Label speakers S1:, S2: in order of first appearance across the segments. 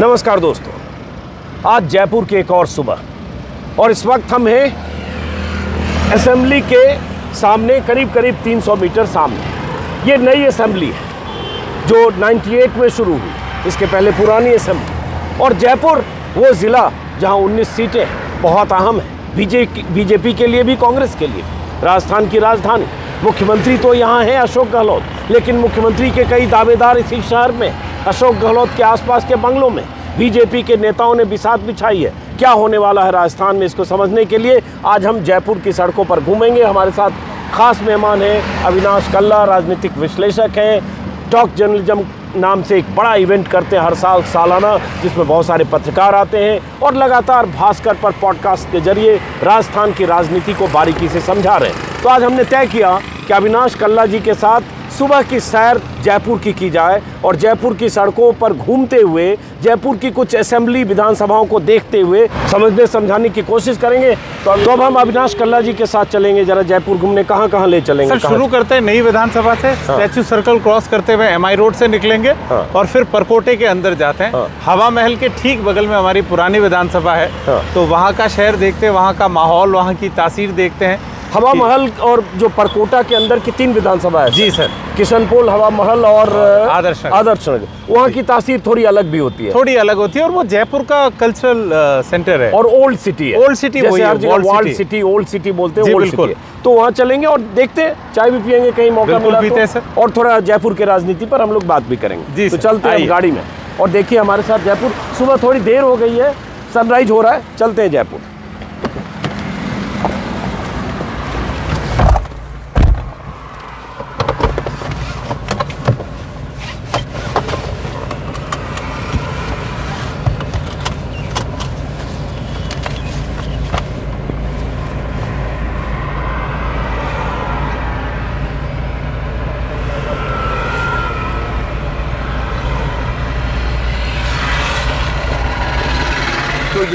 S1: नमस्कार दोस्तों। आज जयपुर की एक और सुबह। और इस वक्त हम हैं असेंबली के सामने करीब करीब 300 मीटर सामने। ये नई असेंबली है, जो 98 में शुरू हुई। इसके पहले पुरानी असेंबली। और जयपुर वो ज़िला जहाँ 19 सीटें हैं, बहुत अहम है। बीजेपी बीजेपी के लिए भी, कांग्रेस के लिए। राजस्थान की राजधानी। मुख्यमंत्री तो यहाँ हैं अशोक गहलोत, लेकिन मुख्यमंत्री के कई दावेदार इसी शहर में अशोक गहलोत के आसपास के बंगलों में बीजेपी के नेताओं ने बिसात बिछाई है। क्या होने वाला है राजस्थान में इसको समझने के लिए? आज हम जयपुर की सड़कों पर घूमेंगे। हमारे साथ खास मेहमान हैं अविनाश कल्ला, राजनीतिक विश्लेषक हैं। टॉक जर्नलिज्म नाम से एक बड़ा इवेंट करते हैं हर साल सालाना, जिसमें बहुत सारे पत्रकार आते हैं और लगातार भास्कर पर पॉडकास्ट के ज़रिए राजस्थान की राजनीति को बारीकी से समझा रहे हैं। तो आज हमने तय किया कि अविनाश कल्ला जी के साथ सुबह की सैर जयपुर की की जाए और जयपुर की सड़कों पर घूमते हुए जयपुर की कुछ असेंबली विधानसभाओं को देखते हुए समझने समझाने की कोशिश करेंगे। तो अब तो हम अविनाश कल्ला जी के साथ चलेंगे जरा जयपुर घूमने। कहाँ कहाँ ले चलेंगे?
S2: सर शुरू करते हैं नई विधानसभा से स्टैचू सर्कल क्रॉस करते हुए एमआई रोड से निकलेंगे
S1: हाँ।
S2: और फिर परकोटे के अंदर जाते हैं।
S1: हाँ।
S2: हवा महल के ठीक बगल में हमारी पुरानी विधानसभा है।
S1: हाँ।
S2: तो वहाँ का शहर देखते हैं वहाँ का माहौल वहाँ की तासीर देखते हैं।
S1: हवा महल और जो परकोटा के अंदर की तीन विधानसभा है।
S2: जी सर।
S1: किशनपोल हवा महल और
S2: आदर्श
S1: आदर्श नगर। वहाँ की तासीर थोड़ी अलग भी होती है।
S2: थोड़ी अलग होती है और वो जयपुर का कल्चरल सेंटर है।
S1: और ओल्ड सिटी है।
S2: Walled
S1: world
S2: city।
S1: City old city बोलते हैं ओल्ड
S2: बिल्कुल।
S1: सिटी तो वहाँ चलेंगे और देखते हैं चाय भी पियेंगे कहीं मौका मिला
S2: पीते हैं,
S1: तो। और थोड़ा जयपुर के राजनीति पर हम लोग बात भी करेंगे।
S2: जी,
S1: तो चलते हैं गाड़ी में। और देखिए हमारे साथ जयपुर सुबह थोड़ी देर हो गई है सनराइज हो रहा है चलते हैं जयपुर।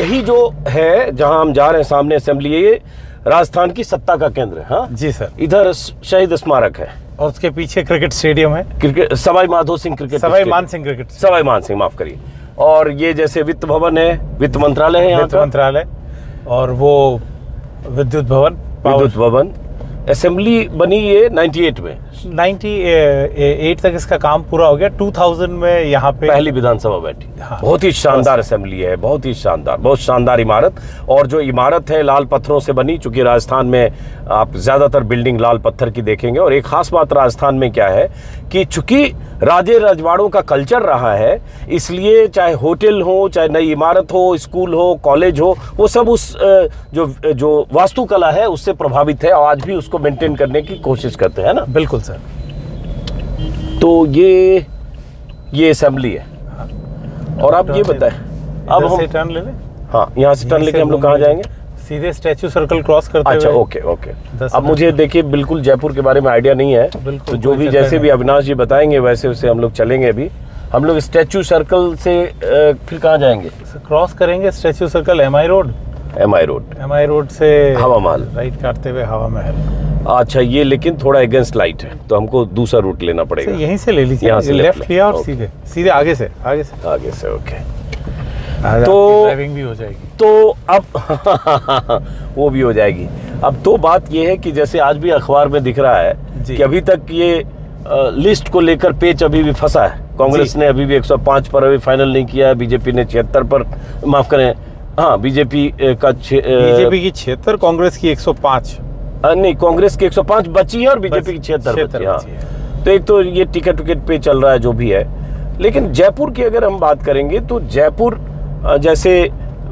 S1: यही जो है जहाँ हम जा रहे हैं सामने असेंबली ये राजस्थान की सत्ता का केंद्र है हाँ?
S2: जी सर।
S1: इधर शहीद स्मारक है।
S2: और उसके पीछे क्रिकेट स्टेडियम है।
S1: Cricket Sawai Madho Singh cricket
S2: Sawai Man Singh cricket
S1: Sawai Man Singh माफ़ करिए। और ये जैसे वित्त भवन है वित्त मंत्रालय है
S2: वित्त मंत्रालय। और वो विद्युत भवन
S1: विद्युत भवन। असेंबली बनी ये 98 में।
S2: 98 तक इसका काम पूरा हो गया। 2000 में यहाँ पे
S1: पहली विधानसभा बैठी।
S2: हाँ।
S1: बहुत ही शानदार असेंबली है बहुत ही शानदार बहुत शानदार इमारत। और जो इमारत है लाल पत्थरों से बनी चूँकि राजस्थान में आप ज़्यादातर बिल्डिंग लाल पत्थर की देखेंगे। और एक खास बात राजस्थान में क्या है कि चूँकि राजे रजवाड़ों का कल्चर रहा है इसलिए चाहे होटल हो चाहे नई इमारत हो स्कूल हो कॉलेज हो वो सब उस जो जो वास्तुकला है उससे प्रभावित है। और आज भी उसको मेंटेन करने की कोशिश करते हैं ना?
S2: बिल्कुल सर।
S1: तो ये ये असेंबली है। और आप ये बताएँ अब हम
S2: टर्न ले लें।
S1: हाँ यहाँ से टर्न लेके हम लोग कहाँ जाएँगे?
S2: सीधे स्टैचू सर्कल क्रॉस करते
S1: अच्छा ओके ओके अब मुझे देखिए बिल्कुल जयपुर के बारे में आइडिया नहीं है। तो जो भी जैसे भी अविनाश जी बताएँगे वैसे वैसे हम लोग चलेंगे अभी। हम लोग स्टैचू सर्कल से फिर कहाँ जाएँगे?
S2: क्रॉस करेंगे statue circle M I road
S1: M I road
S2: M I road से
S1: हवा महल।
S2: राइट काटते हुए हवा महल।
S1: अच्छा ये लेकिन थोड़ा अगेंस्ट लाइट है तो हमको दूसरा रूट लेना पड़ेगा।
S2: यहीं से ले लीजिए।
S1: यहाँ से
S2: लेफ़्ट लिया और सीधे सीधे आगे से आगे से।
S1: आगे से ओके
S2: तो
S1: तो-
S2: ड्राइविंग भी हो जाएगी।
S1: तो अब वो भी हो जाएगी। अब तो बात ये है कि जैसे आज भी अखबार में दिख रहा है कि अभी तक ये लिस्ट को लेकर पेच अभी भी फंसा है। कांग्रेस ने अभी भी 105 पर अभी फाइनल नहीं किया है बीजेपी ने छिहत्तर पर माफ़ करें हाँ बीजेपी का छे-
S2: बीजेपी की छिहत्तर कांग्रेस की 105
S1: अ, नहीं कांग्रेस की 105 बची है और बीजेपी की छिहत्तर बची है। तो एक तो ये टिकट विकेट पे चल रहा है जो भी है। लेकिन जयपुर की अगर हम बात करेंगे तो जयपुर जैसे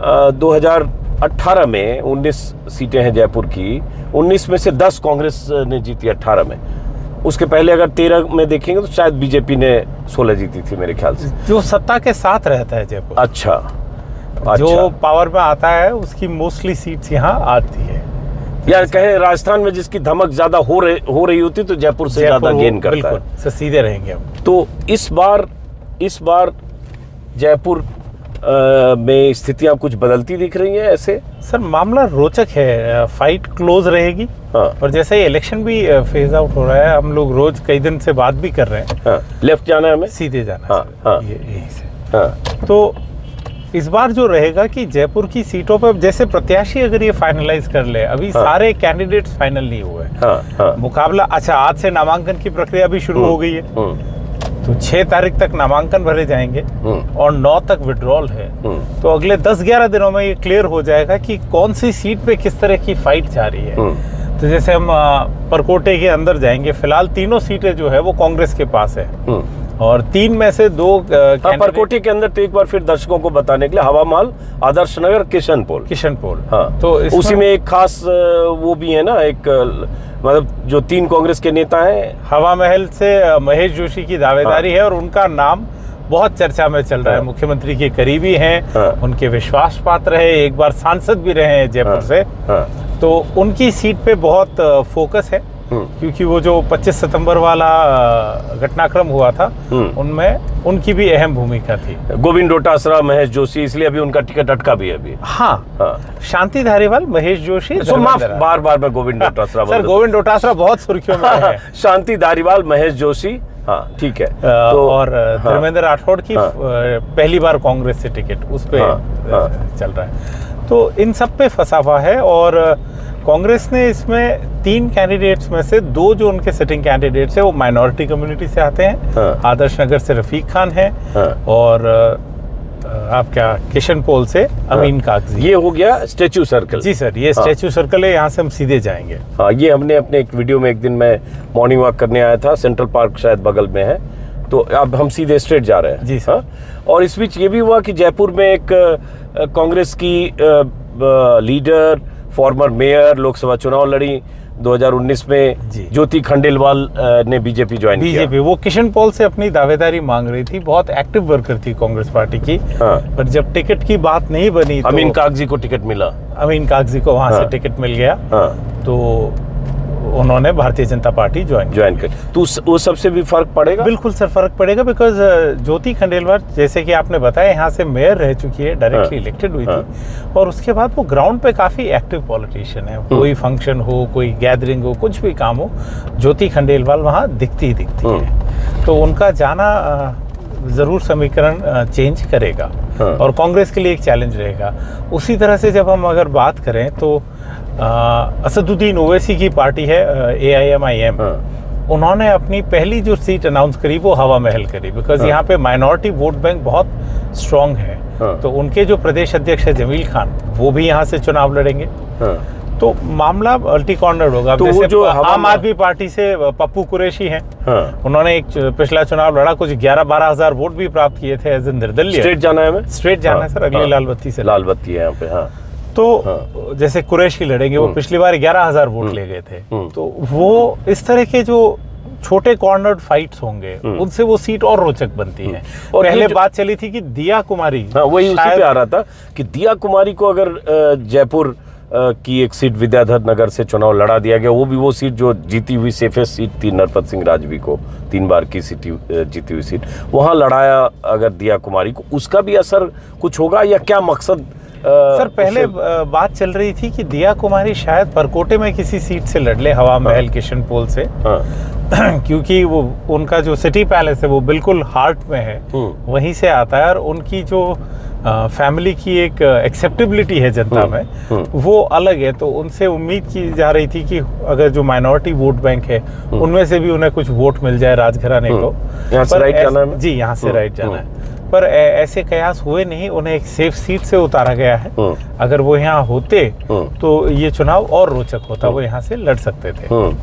S1: अ, 2018 में 19 सीटें हैं जयपुर की 19 में से 10 कांग्रेस ने जीती 18 में। उसके पहले अगर 13 में देखेंगे तो शायद बीजेपी ने 16 जीती थी मेरे ख्याल से।
S2: जो सत्ता के साथ रहता है जयपुर।
S1: अच्छा।
S2: जो
S1: अच्छा
S2: पावर में आता है उसकी मोस्टली सीट्स यहाँ आती है।
S1: यार कहे राजस्थान में जिसकी धमक ज़्यादा हो रही हो रही होती तो जयपुर से ज़्यादा गेन करता है।
S2: सीधे रहेंगे हम।
S1: तो इस बार इस बार जयपुर में स्थितियाँ कुछ बदलती दिख रही हैं ऐसे?
S2: सर मामला रोचक है फाइट क्लोज रहेगी।
S1: हाँ।
S2: और जैसे ही इलेक्शन भी फ़ेज़ आउट हो रहा है हम लोग रोज कई दिन से बात भी कर रहे हैं।
S1: हाँ लेफ़्ट जाना है हमें?
S2: सीधे जाना
S1: हाँ, हाँ।
S2: ये यहीं से।
S1: हाँ।
S2: तो इस बार जो रहेगा कि जयपुर की सीटों पर जैसे प्रत्याशी अगर ये फाइनलाइज कर ले अभी
S1: हाँ।
S2: सारे कैंडिडेट्स फाइनल नहीं हुए
S1: हाँ। हाँ
S2: मुकाबला अच्छा आज से नामांकन की प्रक्रिया भी शुरू हो गई है।
S1: हम्म,
S2: तो छह तारीख तक नामांकन भरे जाएँगे
S1: हम्म,
S2: और नौ तक विड्रॉल है।
S1: हम्म,
S2: तो अगले 10-11 दिनों में ये क्लियर हो जाएगा कि कौन सी सीट पे किस तरह की फाइट जा रही है।
S1: हम्म,
S2: तो जैसे हम परकोटे के अंदर जाएँगे फ़िलहाल तीनों सीटें जो है वो कांग्रेस के पास है।
S1: हम्म।
S2: और तीन में से दो
S1: हाँ
S2: कैंडिडेट-
S1: के अंदर तो एक बार फिर दर्शकों को बताने के लिए हवा महल आदर्श नगर किशन पोल।
S2: किशन पोल।
S1: हाँ
S2: तो
S1: उसी में एक खास वो भी है ना एक मतलब जो तीन कांग्रेस के नेता हैं।
S2: हवा महल से महेश जोशी की दावेदारी हाँ। है और उनका नाम बहुत चर्चा में चल रहा है।
S1: हाँ।
S2: मुख्यमंत्री के करीबी हैं
S1: हाँ।
S2: उनके विश्वास पात्र है एक बार सांसद भी रहे हैं जयपुर
S1: हाँ,
S2: से।
S1: हाँ।
S2: तो उनकी सीट पे बहुत फोकस है। क्योंकि वो जो 25 सितंबर वाला घटनाक्रम हुआ था
S1: हम्म।
S2: उनमें उनकी भी अहम भूमिका थी।
S1: गोविंद डोटासरा महेश जोशी इसलिए अभी उनका टिकट अटका भी है अभी।
S2: हाँ।
S1: हाँ।
S2: शांति धारीवाल महेश जोशी
S1: सो माफ़ बार बार मैं गोविंद डोटासरा
S2: सर गोविंद डोटासरा बहुत सुर्खियों में है
S1: शांति धारीवाल महेश जोशी हाँ ठीक है।
S2: अ, और
S1: हाँ,
S2: धर्मेंद्र राठौड़ की
S1: हाँ।
S2: पहली बार कांग्रेस से टिकट उस पे
S1: हाँ, हाँ।
S2: चल रहा है। तो इन सब पे फंसा हुआ है और कांग्रेस ने इसमें तीन कैंडिडेट्स में से दो जो उनके सिटिंग कैंडिडेट्स है वो माइनॉरिटी कम्युनिटी से आते हैं
S1: हाँ।
S2: आदर्श नगर से रफीक खान है
S1: हाँ।
S2: और आप क्या किशन पोल से अमीन हाँ। कागज़ी
S1: ये हो गया स्टेचू सर्कल
S2: जी सर ये स्टेचू हाँ। सर्कल है यहाँ से हम सीधे जाएँगे
S1: हाँ ये हमने अपने एक वीडियो में एक दिन मैं मॉर्निंग वॉक करने आया था सेंट्रल पार्क शायद बगल में है तो अब हम सीधे स्ट्रेट जा रहे हैं
S2: जी, सर।
S1: हाँ? और इस बीच ये भी हुआ कि जयपुर में एक कांग्रेस की लीडर फॉर्मर मेयर लोकसभा चुनाव लड़ी 2019 में ज्योति खंडेलवाल ने बीजेपी ज्वाइन किया।
S2: बीजेपी वो किशन पॉल से अपनी दावेदारी मांग रही थी बहुत एक्टिव वर्कर थी कांग्रेस पार्टी की
S1: हाँ।
S2: पर जब टिकट की बात नहीं बनी तो
S1: अमीन कागज़ी को टिकट मिला।
S2: अमीन कागज़ी को वहाँ
S1: हाँ।
S2: से टिकट मिल गया।
S1: हाँ।
S2: तो उन्होंने Bharatiya Janata party join
S1: join कर। तो उस, वो सबसे भी फ़र्क पड़ेगा?
S2: बिल्कुल सर फ़र्क पड़ेगा बिकॉज़ ज्योति खंडेलवाल जैसे कि आपने बताया यहाँ से मेयर रह चुकी है डायरेक्टली
S1: हाँ,
S2: इलेक्टेड हुई
S1: हाँ।
S2: थी। और उसके बाद वो ग्राउंड पे काफ़ी एक्टिव पॉलिटिशियन है। कोई फ़ंक्शन हो कोई गैदरिंग हो कुछ भी काम हो ज्योति खंडेलवाल वहाँ दिखती ही दिखती
S1: हम्म।
S2: है तो उनका जाना ज़रूर समीकरण चेंज करेगा।
S1: हाँ।
S2: और कांग्रेस के लिए एक चैलेंज रहेगा। उसी तरह से जब हम अगर बात करें तो असदुद्दीन ओवैसी की पार्टी है ए आई एम आई एम
S1: हाँ।
S2: उन्होंने अपनी पहली जो सीट अनाउंस करी वो हवा महल करी बिकॉज़
S1: हाँ।
S2: यहाँ पे माइनॉरिटी वोट बैंक बहुत स्ट्रांग है।
S1: हाँ।
S2: तो उनके जो प्रदेश अध्यक्ष है जमील खान वो भी यहाँ से चुनाव लड़ेंगे।
S1: हाँ।
S2: तो मामला अल्टी कॉर्नर होगा।
S1: तो
S2: जैसे
S1: जो
S2: आम आदमी पार्टी से पप्पू कुरैशी हैं।
S1: हाँ।
S2: उन्होंने एक पिछला चुनाव लड़ा कुछ ग्यारह बारह हज़ार वोट भी प्राप्त किए थे एज ए निर्दलीय।
S1: स्ट्रेट जाना है
S2: स्ट्रेट जाना है सर अगली लाल बत्ती से।
S1: लाल बत्ती है यहाँ पे हाँ।
S2: तो हाँ। जैसे कुरैशी लड़ेंगे वो
S1: हम्म।
S2: पिछली बार ग्यारह हज़ार वोट ले गए थे
S1: हम्म।
S2: तो वो इस तरह के जो छोटे कॉर्नर्ड फाइट्स होंगे
S1: हम्म।
S2: उनसे वो सीट और रोचक बनती है
S1: और
S2: पहले बात चली थी कि दिया कुमारी
S1: हाँ वही उसी पे आ रहा था कि दिया कुमारी को अगर जयपुर की एक सीट विद्याधर नगर से चुनाव लड़ा दिया गया वो भी वो सीट जो जीती हुई सेफेस्ट सीट थी नरपत सिंह राजवी को तीन बार की सीटी जीती हुई सीट वहाँ लड़ाया अगर दिया कुमारी को उसका भी असर कुछ होगा या क्या मकसद
S2: सर पहले बात चल रही थी कि दिया कुमारी शायद परकोटे में किसी सीट से लड़ ले हवा महल किशन पोल से।
S1: हाँ।
S2: क्योंकि वो उनका जो सिटी पैलेस है वो बिल्कुल हार्ट में है।
S1: हम्म।
S2: वहीं से आता है और उनकी जो फैमिली की एक एक्सेप्टेबिलिटी है जनता
S1: हम्म,
S2: में
S1: हम्म।
S2: वो अलग है। तो उनसे उम्मीद की जा रही थी कि अगर जो माइनॉरिटी वोट बैंक है उनमें से भी उन्हें कुछ वोट मिल जाए राजघराने को।
S1: यहाँ से राइट जाना है।
S2: जी यहाँ से राइट जाना है। पर ऐसे कयास हुए नहीं उन्हें एक सेफ़ सीट से उतारा गया है
S1: हम्म।
S2: अगर वो यहाँ होते
S1: हम्म।
S2: तो ये चुनाव और रोचक होता वो यहाँ से लड़ सकते थे
S1: हम्म।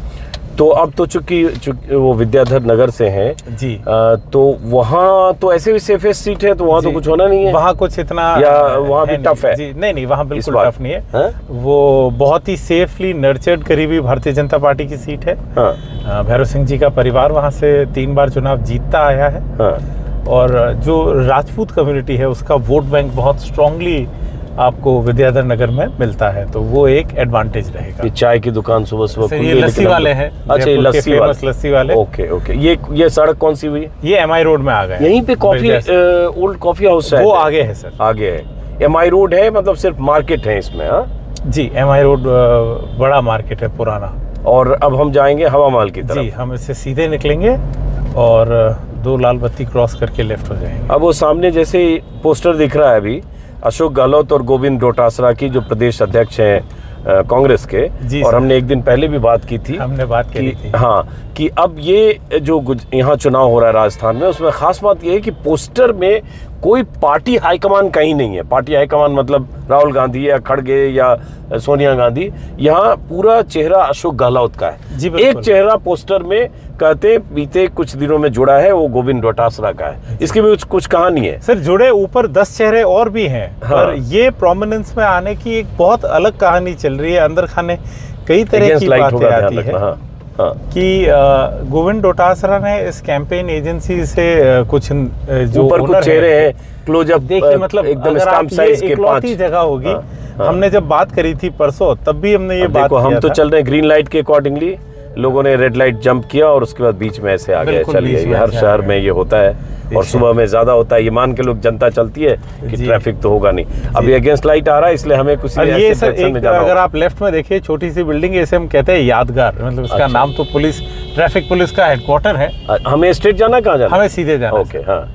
S1: तो अब तो चूँकि वो विद्याधर नगर से हैं
S2: जी
S1: अ, तो वहाँ तो ऐसे भी सेफेस्ट सीट है तो वहाँ तो कुछ होना नहीं है
S2: वहाँ कुछ इतना
S1: या वहाँ भी tough है?
S2: जी नहीं नहीं वहाँ बिल्कुल? टफ नहीं है
S1: हाँ?
S2: वो बहुत ही सेफली नर्चर्ड करीबी भारतीय जनता पार्टी की सीट है
S1: हाँ
S2: भैरव सिंह जी का परिवार वहाँ से तीन बार चुनाव जीतता आया है
S1: हाँ
S2: और जो राजपूत कम्युनिटी है उसका वोट बैंक बहुत स्ट्रांगली आपको विद्याधर नगर में मिलता है। तो वो एक एडवांटेज रहेगा।
S1: ये चाय की दुकान सुबह सुबह
S2: ये
S1: है,
S2: लस्सी वाले हैं
S1: अच्छा ये लस्सी वाले।
S2: लस्सी वाले।
S1: Okay okay. ये ये सड़क कौन सी हुई?
S2: ये एमआई रोड में आ गए
S1: यहीं पे कॉफ़ी ओल्ड कॉफ़ी हाउस है।
S2: वो आगे है सर।
S1: आगे है। एम आई रोड है मतलब सिर्फ़ मार्केट है इसमें हाँ?
S2: जी एम आई रोड बड़ा मार्केट है पुराना।
S1: और अब हम जाएँगे हवा महल की
S2: जी हम इससे सीधे निकलेंगे और दो लाल बत्ती क्रॉस करके लेफ़्ट हो जाएँगे।
S1: अब वो सामने जैसे पोस्टर दिख रहा है अभी अशोक गहलोत और गोविंद डोटासरा की जो प्रदेश अध्यक्ष हैं कांग्रेस के
S2: जी
S1: और हमने एक दिन पहले भी बात की थी
S2: हमने बात
S1: कि
S2: थी।
S1: हाँ कि अब ये जो यहाँ चुनाव हो रहा है राजस्थान में उसमें खास बात ये है कि पोस्टर में कोई पार्टी हाईकमान कहीं नहीं है। पार्टी हाईकमान मतलब राहुल गांधी या खड़गे या सोनिया गांधी यहाँ पूरा चेहरा अशोक गहलोत का है। एक चेहरा पोस्टर में कहते बीते कुछ दिनों में जुड़ा है वो गोविंद डोटासरा का है। इसकी भी कुछ, कहानी है।
S2: सर जुड़े ऊपर दस चेहरे और भी हैं
S1: हाँ।
S2: पर ये प्रोमिनेंस में आने की एक बहुत अलग कहानी चल रही है अंदर खाने कई तरह की बातें आती है
S1: हाँ हाँ।
S2: कि गोविंद डोटासरा ने इस कैंपेन एजेंसी से कुछ जो
S1: ऊपर कुछ चेहरे
S2: हैं,
S1: क्लोजअप
S2: देखिए मतलब
S1: एकदम
S2: अगर
S1: साइज़ के पाँच।
S2: जगह होगी
S1: हाँ, हाँ।
S2: हमने जब बात करी थी परसों तब भी हमने ये बात
S1: हम तो चल रहे हैं ग्रीन लाइट के अकॉर्डिंगली लोगों ने रेड लाइट जंप किया और उसके बाद बीच में ऐसे आ गए
S2: बिल्कुल
S1: चल
S2: बीच में
S1: ये हर शहर में ये होता है और सुबह में ज़्यादा होता है ये मान के लोग जनता चलती है कि ट्रैफ़िक तो होगा नहीं। अभी अगेंस्ट लाइट आ रहा है इसलिए हमें कुछ
S2: ये सर एक अगर आप लेफ़्ट में देखिए छोटी सी बिल्डिंग है इसे हम कहते हैं यादगार। मतलब इसका
S1: अच्छा।
S2: नाम तो पुलिस ट्रैफ़िक पुलिस का हेडक्वार्टर है।
S1: हमें स्ट्रेट जाना कहाँ जाना
S2: हमें सीधे जाना
S1: ओके हाँ।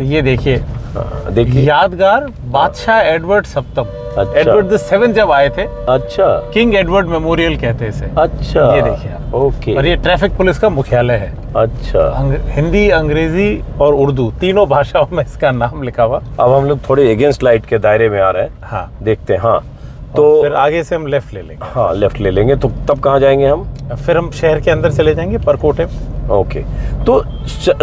S2: तो ये देखिए
S1: हाँ, देखिए।
S2: यादगार बादशाह एडवर्ड सप्तम।
S1: अच्छा।
S2: एडवर्ड द सेवन जब आए थे
S1: अच्छा।
S2: किंग एडवर्ड मेमोरियल कहते हैं इसे।
S1: अच्छा।
S2: ये देखिए
S1: ओके।
S2: और ये ट्रैफ़िक पुलिस का मुख्यालय है।
S1: अच्छा।
S2: अंग, हिंदी अंग्रेज़ी और उर्दू तीनों भाषाओं में इसका नाम लिखा हुआ।
S1: अब हम लोग थोड़े अगेंस्ट लाइट के दायरे में आ रहे हैं।
S2: हाँ।
S1: देखते हैं हाँ।
S2: तो फिर आगे से हम लेफ़्ट ले लेंगे।
S1: हाँ लेफ़्ट ले लेंगे। तो तब कहाँ जाएँगे हम?
S2: फिर हम शहर के अंदर चले जाएँगे परकोटे।
S1: ओके तो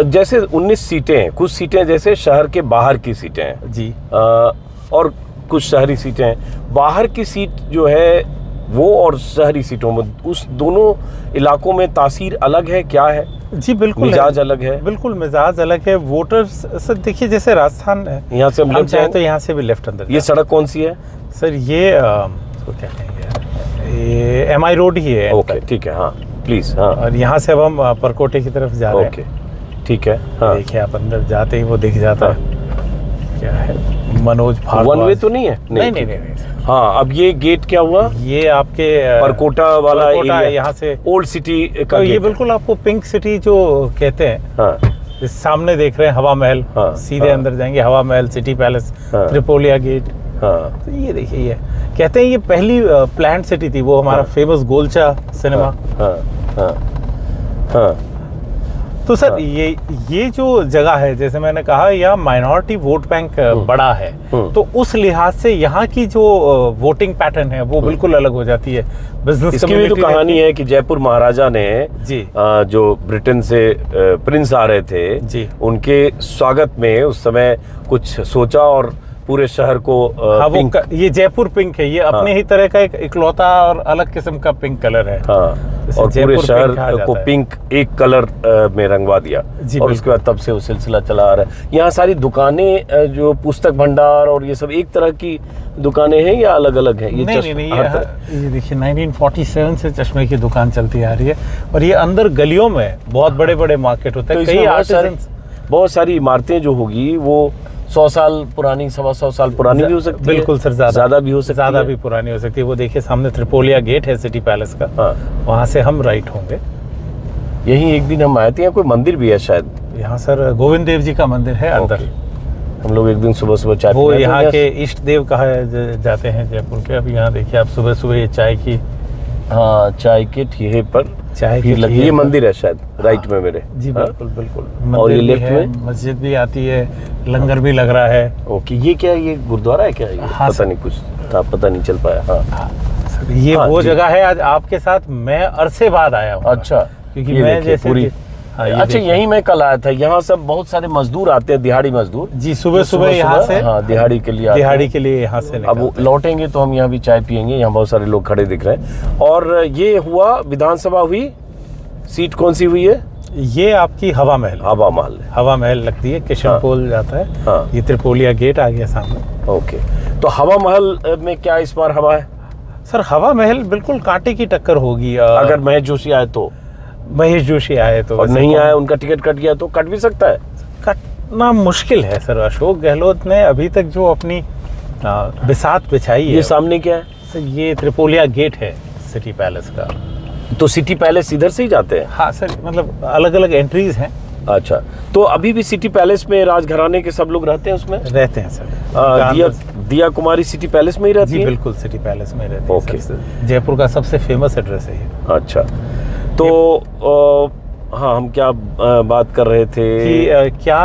S1: जैसे 19 सीटें हैं कुछ सीटें जैसे शहर के बाहर की सीटें हैं।
S2: जी।
S1: अ, और कुछ शहरी सीटें हैं। बाहर की सीट जो है वो और शहरी सीटों में उस दोनों इलाकों में तासीर अलग है क्या है?
S2: जी बिल्कुल है।
S1: मिजाज अलग है?
S2: बिल्कुल मिजाज अलग है। वोटर्स देखिए जैसे राजस्थान है
S1: यहाँ से हम
S2: हम चाहे तो यहाँ से भी लेफ़्ट अंदर
S1: ये सड़क कौन सी है।
S2: सर ये इसको क्या कहेंगे ये एम आई रोड ही है
S1: ओके ठीक है हाँ प्लीज़ हाँ।
S2: और यहाँ से अब हम परकोटे की तरफ़ जा रहे हैं।
S1: ओके ठीक है हाँ।
S2: देखिए आप अंदर जाते ही वो दिख जाता है। क्या है? मनोज
S1: वन वे तो नहीं है?
S2: नहीं नहीं नहीं, नहीं
S1: हाँ अब ये गेट क्या हुआ?
S2: ये आपके
S1: परकोटा वाला एरिया
S2: यहाँ से
S1: ओल्ड सिटी का
S2: तो ये बिल्कुल आपको पिंक सिटी जो कहते हैं
S1: हाँ।
S2: इस सामने देख रहे हैं हवा महल।
S1: हाँ,
S2: सीधे
S1: हाँ।
S2: अंदर जाएँगे हवा महल सिटी पैलेस
S1: हाँ।
S2: त्रिपोलिया गेट
S1: हाँ
S2: तो ये देखिए ये कहते हैं ये पहली प्लांट सिटी थी वो हमारा
S1: हाँ।
S2: फ़ेमस गोलचा सिनेमा
S1: हाँ हाँ हाँ
S2: तो सर
S1: हाँ।
S2: ये ये जो जगह है जैसे मैंने कहा यहाँ माइनॉरिटी वोट बैंक बड़ा है
S1: हम्म।
S2: तो उस लिहाज से यहाँ की जो वोटिंग पैटर्न है वो बिल्कुल अलग हो जाती है बिज़नेस
S1: इसकी भी तो कहानी है कि जयपुर महाराजा ने
S2: जी।
S1: अ, जो ब्रिटेन से प्रिंस आ रहे थे
S2: जी।
S1: उनके स्वागत में उस समय कुछ सोचा और पूरे शहर को अ,
S2: हाँ
S1: पिंक
S2: ये जयपुर पिंक है। ये अपने
S1: हाँ।
S2: ही तरह का एक इकलौता और अलग किस्म का पिंक कलर है।
S1: हाँ और पूरे शहर
S2: पिंक
S1: को पिंक एक कलर में रंगवा दिया। और उसके बाद तब से वो सिलसिला चला आ रहा है। यहाँ सारी दुकानें जो पुस्तक भंडार और ये सब एक तरह की दुकानें हैं या अलग अलग हैं
S2: नहीं नहीं नहीं ये,
S1: तरह-
S2: देखिए 1947 से चश्मे की दुकान चलती आ रही है। और ये अंदर गलियों में बहुत बड़े बड़े मार्केट होते
S1: तो
S2: हैं कई
S1: सारी
S2: आर्टिजन्स
S1: बहुत सारी इमारतें जो होगी वो सौ साल पुरानी सवा सौ साल पुरानी भी हो सकती है।
S2: बिल्कुल सर ज़्यादा
S1: ज़्यादा भी हो सकती
S2: ज़्यादा भी पुरानी हो सकती है। वो देखिए सामने त्रिपोलिया गेट है सिटी पैलेस का।
S1: हाँ।
S2: वहाँ से हम राइट होंगे।
S1: यही एक दिन हम आए थे यहाँ कोई मंदिर भी है शायद?
S2: यहाँ सर गोविंद देव जी का मंदिर है अंदर।
S1: हम लोग एक दिन सुबह सुबह चाय
S2: वो यहाँ के इष्ट देव कहा जाते हैं जयपुर के। अब यहाँ देखिए आप सुबह सुबह ये चाय की
S1: हाँ चाय के ठीहे पर
S2: चाय के
S1: लगी ये मंदिर है शायद राइट में मेरे।
S2: जी
S1: हाँ?
S2: बिल्कुल बिल्कुल।
S1: और ये लेफ़्ट में?
S2: मस्जिद भी आती है लंगर भी लग रहा है।
S1: ओके ये क्या ये गुरुद्वारा है क्या ये?
S2: हाँ,
S1: पता। नहीं कुछ था पता नहीं चल पाया हाँ।
S2: सर, ये
S1: हाँ,
S2: वो जगह है आज आपके साथ मैं अरसे बाद आया हूँ।
S1: अच्छा
S2: क्योंकि मैं जैसे
S1: पूरी
S2: हाँ,
S1: अच्छा
S2: यही
S1: यहीं मैं कल आया था। यहाँ सब बहुत सारे मजदूर आते हैं दिहाड़ी मजदूर।
S2: जी सुबह
S1: तो
S2: सुबह यहाँ से
S1: हाँ दिहाड़ी के लिए
S2: दिहाड़ी के लिए यहाँ से
S1: अब लौटेंगे तो हम यहाँ भी चाय पियेंगे यहाँ बहुत सारे लोग खड़े दिख रहे हैं। और ये हुआ विधानसभा हुई? सीट कौन सी हुई है?
S2: ये आपकी हवा महल।
S1: हवा महल।
S2: हवा महल लगती है किशन
S1: हाँ।
S2: पोल जाता है।
S1: हाँ।
S2: ये त्रिपोलिया गेट आ गया सामने।
S1: ओके। तो हवा महल में क्या इस बार हवा है?
S2: सर हवा महल बिल्कुल कांटे की टक्कर होगी
S1: अगर महेश जोशी आए तो।
S2: महेश जोशी आए तो
S1: और नहीं आया उनका टिकट कट गया तो कट भी सकता है।
S2: कटना मुश्किल है सर। अशोक गहलोत ने अभी तक जो अपनी बिसात बिछाई
S1: ये
S2: है
S1: सामने क्या है?
S2: सर ये त्रिपोलिया गेट है सिटी पैलेस का।
S1: तो सिटी पैलेस इधर से ही जाते हैं?
S2: हाँ सर मतलब अलग अलग एंट्रीज हैं।
S1: अच्छा तो अभी भी सिटी पैलेस में राजघराने के सब लोग रहते हैं उसमें?
S2: रहते हैं सर।
S1: आ, दिया दिया कुमारी सिटी पैलेस में ही रहती
S2: जी
S1: है?
S2: बिल्कुल सिटी पैलेस में रहते हैं
S1: ओके।
S2: सर। जयपुर का सबसे फ़ेमस एड्रेस है ये।
S1: अच्छा। तो आ, हाँ हम क्या बात कर रहे थे?
S2: कि आ, क्या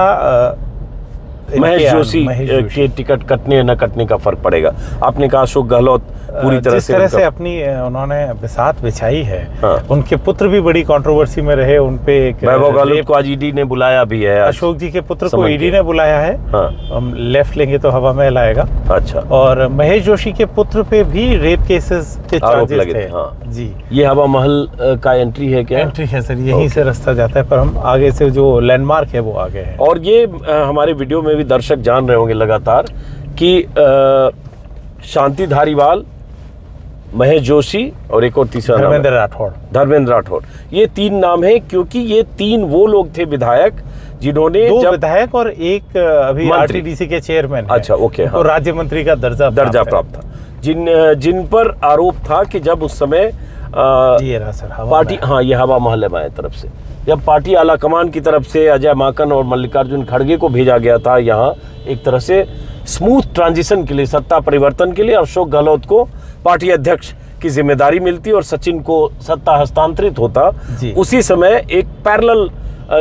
S1: महेश जोशी। के टिकट कटने या न कटने का फ़र्क पड़ेगा। आपने कहा अशोक गहलोत पूरी तरह से
S2: तरह से अपनी उन्होंने बिसात बिछाई है
S1: हाँ।
S2: उनके पुत्र भी बड़ी कंट्रोवर्सी में रहे उनपे एक
S1: वैभव गहलोत को आज ईडी ने बुलाया भी है
S2: अशोक जी के पुत्र को ईडी ने बुलाया है।
S1: हाँ।
S2: हम लेफ़्ट लेंगे तो हवा महल आएगा।
S1: अच्छा।
S2: और महेश जोशी के पुत्र पे भी रेप केसेस के चार्जेस थे,
S1: हाँ।
S2: जी।
S1: ये हवा महल का एंट्री है क्या?
S2: एंट्री है सर यहीं से रास्ता जाता है पर हम आगे से जो लैंडमार्क है वो आगे है।
S1: और ये हमारे वीडियो में भी दर्शक जान रहे होंगे लगातार कि शांति धारीवाल महेश जोशी और एक और तीसरा
S2: धर्मेंद्र राठौड़
S1: धर्मेंद्र राठौर। ये तीन नाम है क्योंकि ये तीन वो लोग थे विधायक जिन्होंने
S2: दो विधायक और एक अभी आरटीडीसी के चेयरमैन
S1: अच्छा, ओके, हाँ।
S2: राज्य मंत्री का दर्जा
S1: दर्जा प्राप्त था। जिन जिन पर आरोप था कि जब उस समय अ,
S2: ये रहा सर हवा
S1: पार्टी। हाँ ये हवा महल है तरफ़ से। जब पार्टी आला कमान की तरफ़ से अजय माकन और मल्लिकार्जुन खड़गे को भेजा गया था यहाँ एक तरह से स्मूथ ट्रांजिशन के लिए सत्ता परिवर्तन के लिए अशोक गहलोत को पार्टी अध्यक्ष की ज़िम्मेदारी मिलती और सचिन को सत्ता हस्तांतरित होता। उसी समय एक पैरल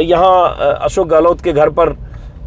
S1: यहाँ अशोक गहलोत के घर पर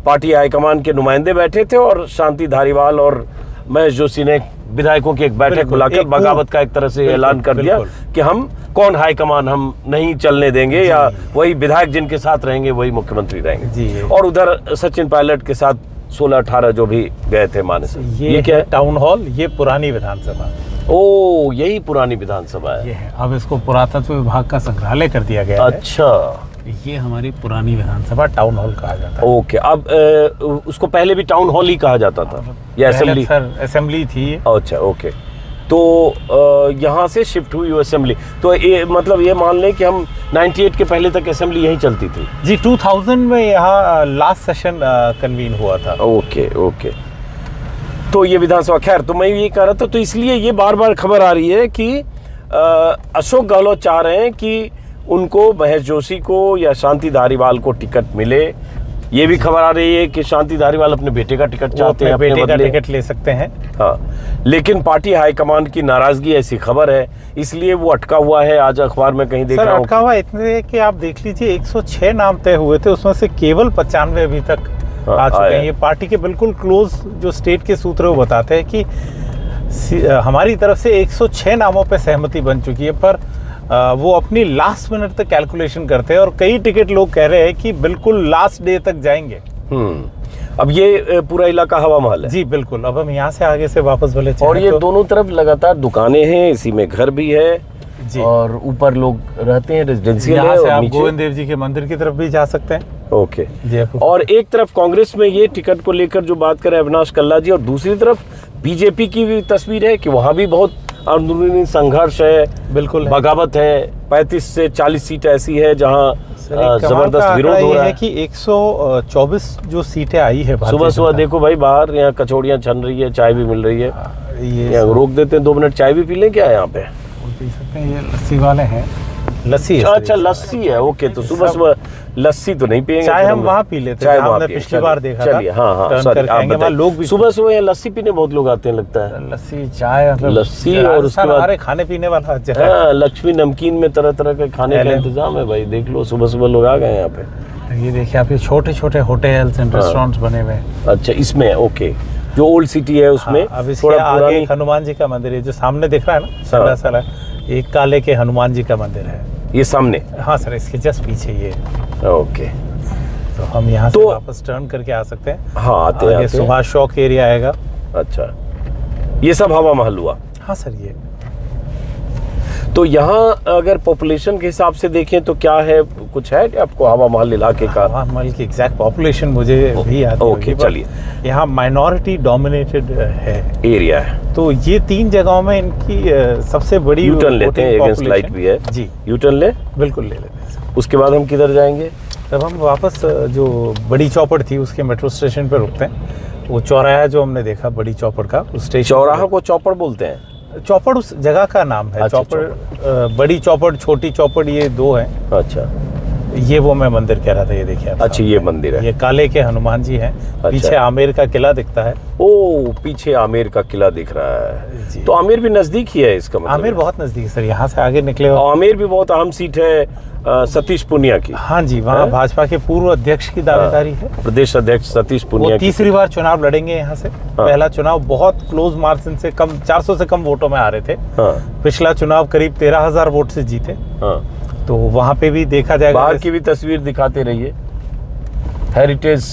S1: पार्टी हाईकमान के नुमाइंदे बैठे थे और शांति धारीवाल और महेश जोशी ने विधायकों की एक बैठक बुलाकर बगावत का एक तरह से ऐलान कर दिया। कि हम कौन हाईकमान हम नहीं चलने देंगे या वही विधायक जिनके साथ रहेंगे वही मुख्यमंत्री रहेंगे। और उधर सचिन पायलट के साथ 16 18 जो भी गए थे मानस।
S2: ये,
S1: ये क्या
S2: टाउन हॉल ये पुरानी विधानसभा।
S1: ओ यही पुरानी विधानसभा है।
S2: ये है। अब इसको पुरातत्व विभाग का संग्रहालय कर दिया गया है।
S1: अच्छा।
S2: ये हमारी पुरानी विधानसभा टाउन हॉल कहा जाता है।
S1: ओके अब अ, उसको पहले भी टाउन हॉल ही कहा जाता था? या असेंबली
S2: सर असेंबली थी
S1: अच्छा ओके तो यहाँ से शिफ्ट हुई वो असेंबली तो ये मतलब ये मान लें कि हम 98 के पहले तक असेंबली यहीं चलती थी।
S2: जी 2000 में यहाँ लास्ट सेशन कन्वीन हुआ था।
S1: ओके ओके तो ये विधानसभा खैर तो मैं ये कह रहा था तो इसलिए ये बार बार खबर आ रही है कि अशोक गहलोत चाह रहे हैं कि उनको महेश जोशी को या शांति धारीवाल को टिकट मिले। ये भी खबर आ रही है कि शांति धारीवाल अपने बेटे का टिकट चाहते हैं
S2: बेटे का टिकट ले सकते हैं।
S1: हाँ लेकिन पार्टी हाईकमान की नाराज़गी ऐसी खबर है इसलिए वो अटका हुआ है। आज अखबार में कहीं देख
S2: सर
S1: रहा
S2: अटका हुआ इतने कि आप देख लीजिए 106 नाम तय हुए थे उसमें से केवल पचानवे अभी तक
S1: हाँ,
S2: आ चुके हैं। ये पार्टी के बिल्कुल क्लोज जो स्टेट के सूत्र वो बताते हैं कि हमारी तरफ़ से 106 नामों पर सहमति बन चुकी है पर वो अपनी लास्ट मिनट तक कैलकुलेशन करते हैं और कई टिकट लोग कह रहे हैं कि बिल्कुल लास्ट डे तक जाएँगे।
S1: हम्म। अब ये पूरा इलाका हवा महल है।
S2: जी बिल्कुल। अब हम यहाँ से आगे से वापस भले
S1: और ये
S2: तो-
S1: दोनों तरफ़ लगातार दुकानें हैं इसी में घर भी है
S2: जी।
S1: और ऊपर लोग रहते हैं रेजिडेंशियल
S2: यहाँ
S1: है और
S2: आप गोविंद देव जी के मंदिर की तरफ़ भी जा सकते हैं।
S1: ओके।
S2: जयपुर
S1: और एक तरफ़ कांग्रेस में ये टिकट को लेकर जो बात करे अविनाश कल्ला जी और दूसरी तरफ़ बीजेपी की भी तस्वीर है कि वहाँ भी बहुत अंदरूनी संघर्ष है
S2: बिल्कुल है।
S1: बगावत है 35 से 40 सीट ऐसी है जहाँ ज़बरदस्त विरोध हो रहा
S2: है
S1: है।
S2: कि 124 जो सीटें आई है
S1: सुबह सुबह देखो भाई बाहर यहाँ कचौड़ियाँ छन रही है चाय भी मिल रही है।
S2: ये
S1: रोक देते हैं दो मिनट चाय भी पी लें क्या यहाँ पे?
S2: पी सकते हैं ये लस्सी वाले हैं। लस्सी
S1: अच्छा लस्सी है ओके तो सुबह सुबह लस्सी तो नहीं पियेंगे
S2: चाय हम वहाँ पी लेते हैं,
S1: चाय वहाँ
S2: हमने पिछली बार देखा था।
S1: चलिए हाँ हाँ सॉरी आप
S2: लोग भी-
S1: सुबह सुबह यहाँ लस्सी पीने बहुत लोग आते हैं लगता है।
S2: लस्सी चाय मतलब
S1: लस्सी और उसके बाद-
S2: खाने पीने वाला हाँ
S1: लक्ष्मी नमकीन में तरह तरह के खाने का इंतज़ाम है भाई देख लो सुबह सुबह लोग आ गए यहाँ पे।
S2: तो ये देखिए आप ये छोटे छोटे होटल्स
S1: हाँ।
S2: एंड रेस्टोरेंट्स बने हुए हैं।
S1: अच्छा इसमें ओके। जो ओल्ड सिटी है उसमें
S2: हाँ, अब इसके
S1: थोड़ा
S2: आगे हनुमान जी का मंदिर है जो सामने दिख रहा है ना सड़ा सड़ा एक काले के हनुमान जी का मंदिर है।
S1: ये सामने?
S2: हाँ सर इसके जस्ट पीछे ये।
S1: ओके।
S2: तो हम यहाँ से
S1: तो-
S2: वापस टर्न करके आ सकते हैं।
S1: हाँ आते हैं
S2: सुभाष चौक एरिया आएगा।
S1: अच्छा। ये सब हवा महल हुआ?
S2: हाँ सर ये।
S1: तो यहाँ अगर पॉपुलेशन के हिसाब से देखें तो क्या है? कुछ है आपको हवा महल इलाके का?
S2: हवा महल की एग्जैक्ट पॉपुलेशन मुझे भी याद
S1: ओके, चलिए।
S2: यहाँ माइनॉरिटी डोमिनेटेड है।
S1: एरिया है।
S2: तो ये तीन जगहों में इनकी सबसे बड़ी
S1: यू टर्न लेते हैं अगेंस्ट लाइट भी है।
S2: जी।
S1: यू टर्न ले?
S2: बिल्कुल ले लेते हैं
S1: उसके बाद हम किधर जाएँगे?
S2: तब हम वापस जो बड़ी चौपड़ थी उसके मेट्रो स्टेशन पर रुकते हैं। वो चौराहा जो हमने देखा बड़ी चौपड़ का उस स्टेशन
S1: चौराहा को चौपड़ बोलते हैं?
S2: चौपड़ उस जगह का नाम है।
S1: अच्छा,
S2: चौपड़ बड़ी चौपड़ छोटी चौपड़ ये दो हैं।
S1: अच्छा।
S2: ये वो मैं मंदिर कह रहा था ये देखिए
S1: अच्छा ये मंदिर है।
S2: ये काले के हनुमान जी हैं। पीछे आमेर का किला दिखता है।
S1: ओ पीछे आमेर का किला दिख रहा है। तो आमेर भी नज़दीक ही है इसका मतलब?
S2: आमेर बहुत नज़दीक है सर। यहाँ से आगे निकले हो।
S1: आमेर भी बहुत अहम सीट है सतीश पुनिया की।
S2: हाँ जी वहाँ भाजपा के पूर्व अध्यक्ष की दावेदारी है।
S1: प्रदेश अध्यक्ष सतीश पुनिया
S2: तीसरी बार चुनाव लड़ेंगे यहाँ से। पहला चुनाव बहुत क्लोज मार्जिन से कम 400 से कम वोटों में आ रहे थे।
S1: हाँ।
S2: पिछला चुनाव करीब तेरह हज़ार वोट से जीते।
S1: हाँ।
S2: तो वहाँ पे भी देखा जाएगा
S1: बाहर की भी तस्वीर दिखाते रहिए। हेरिटेज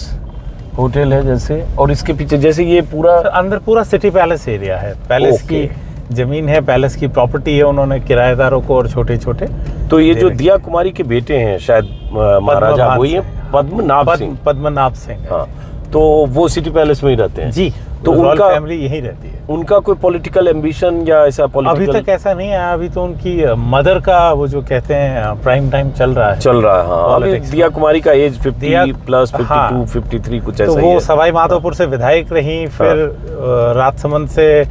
S1: होटल है जैसे और इसके पीछे जैसे ये पूरा
S2: अंदर पूरा सिटी पैलेस एरिया है। पैलेस। की ज़मीन है पैलेस की प्रॉपर्टी है उन्होंने किराएदारों को और छोटे छोटे
S1: तो ये जो दिया कुमारी के बेटे हैं शायद महाराजा वही है पद्मनाभ सिंह।
S2: पद्मनाभ सिंह।
S1: हाँ तो वो सिटी पैलेस में ही रहते हैं।
S2: जी।
S1: तो
S2: तो
S1: उनका-
S2: फैमिली यही रहती है।
S1: उनका कोई पॉलिटिकल एम्बिशन या ऐसा
S2: अभी तक ऐसा नहीं है अभी तो उनकी मदर का वो जो कहते हैं प्राइम टाइम चल रहा है।
S1: चल रहा है हाँ। अभी दिया कुमारी का एज 50
S2: दिया-
S1: प्लस 52
S2: हाँ।
S1: 53 कुछ
S2: तो
S1: ऐसा ही
S2: वो सवाई माधोपुर से विधायक रही फिर अ, राजसमंद से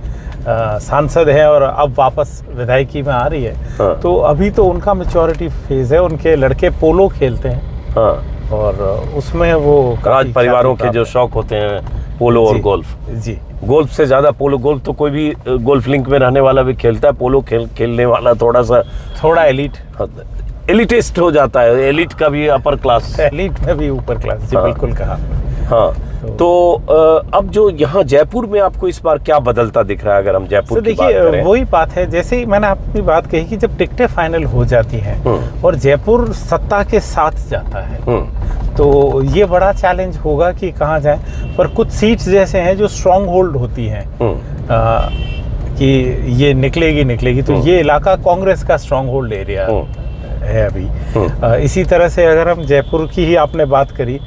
S2: सांसद है और अब वापस विधायकी में आ रही है।
S1: हाँ।
S2: तो अभी तो उनका मेच्योरिटी फ़ेज़ है उनके लड़के पोलो खेलते हैं।
S1: हाँ।
S2: और उसमें वो
S1: राज परिवारों के जो शौक होते हैं पोलो और गोल्फ।
S2: जी।
S1: गोल्फ से ज़्यादा पोलो गोल्फ तो कोई भी गोल्फ लिंक में रहने वाला भी खेलता है पोलो खेल खेलने वाला थोड़ा सा
S2: थोड़ा एलिट।
S1: एलिटिस्ट हो जाता है एलिट का भी अपर क्लास
S2: एलिट का भी ऊपर क्लास जी
S1: हाँ।
S2: बिल्कुल कहा
S1: हाँ। तो अब जो यहाँ जयपुर में आपको इस बार क्या बदलता दिख रहा है अगर हम
S2: तो
S1: जयपुर की
S2: देखिए वही बात है जैसे ही मैंने आपकी बात कही कि जब टिकटें फाइनल हो जाती हैं
S1: हम्म।
S2: और जयपुर सत्ता के साथ जाता है
S1: हम्म,
S2: तो ये बड़ा चैलेंज होगा कि कहाँ जाए। पर कुछ सीट्स जैसे हैं जो स्ट्रांग होल्ड होती हैं
S1: हम्म,
S2: कि ये निकलेगी निकलेगी तो। ये इलाका कांग्रेस का स्ट्रांग होल्ड एरिया। है अभी। इसी तरह से अगर हम जयपुर की ही आपने बात करी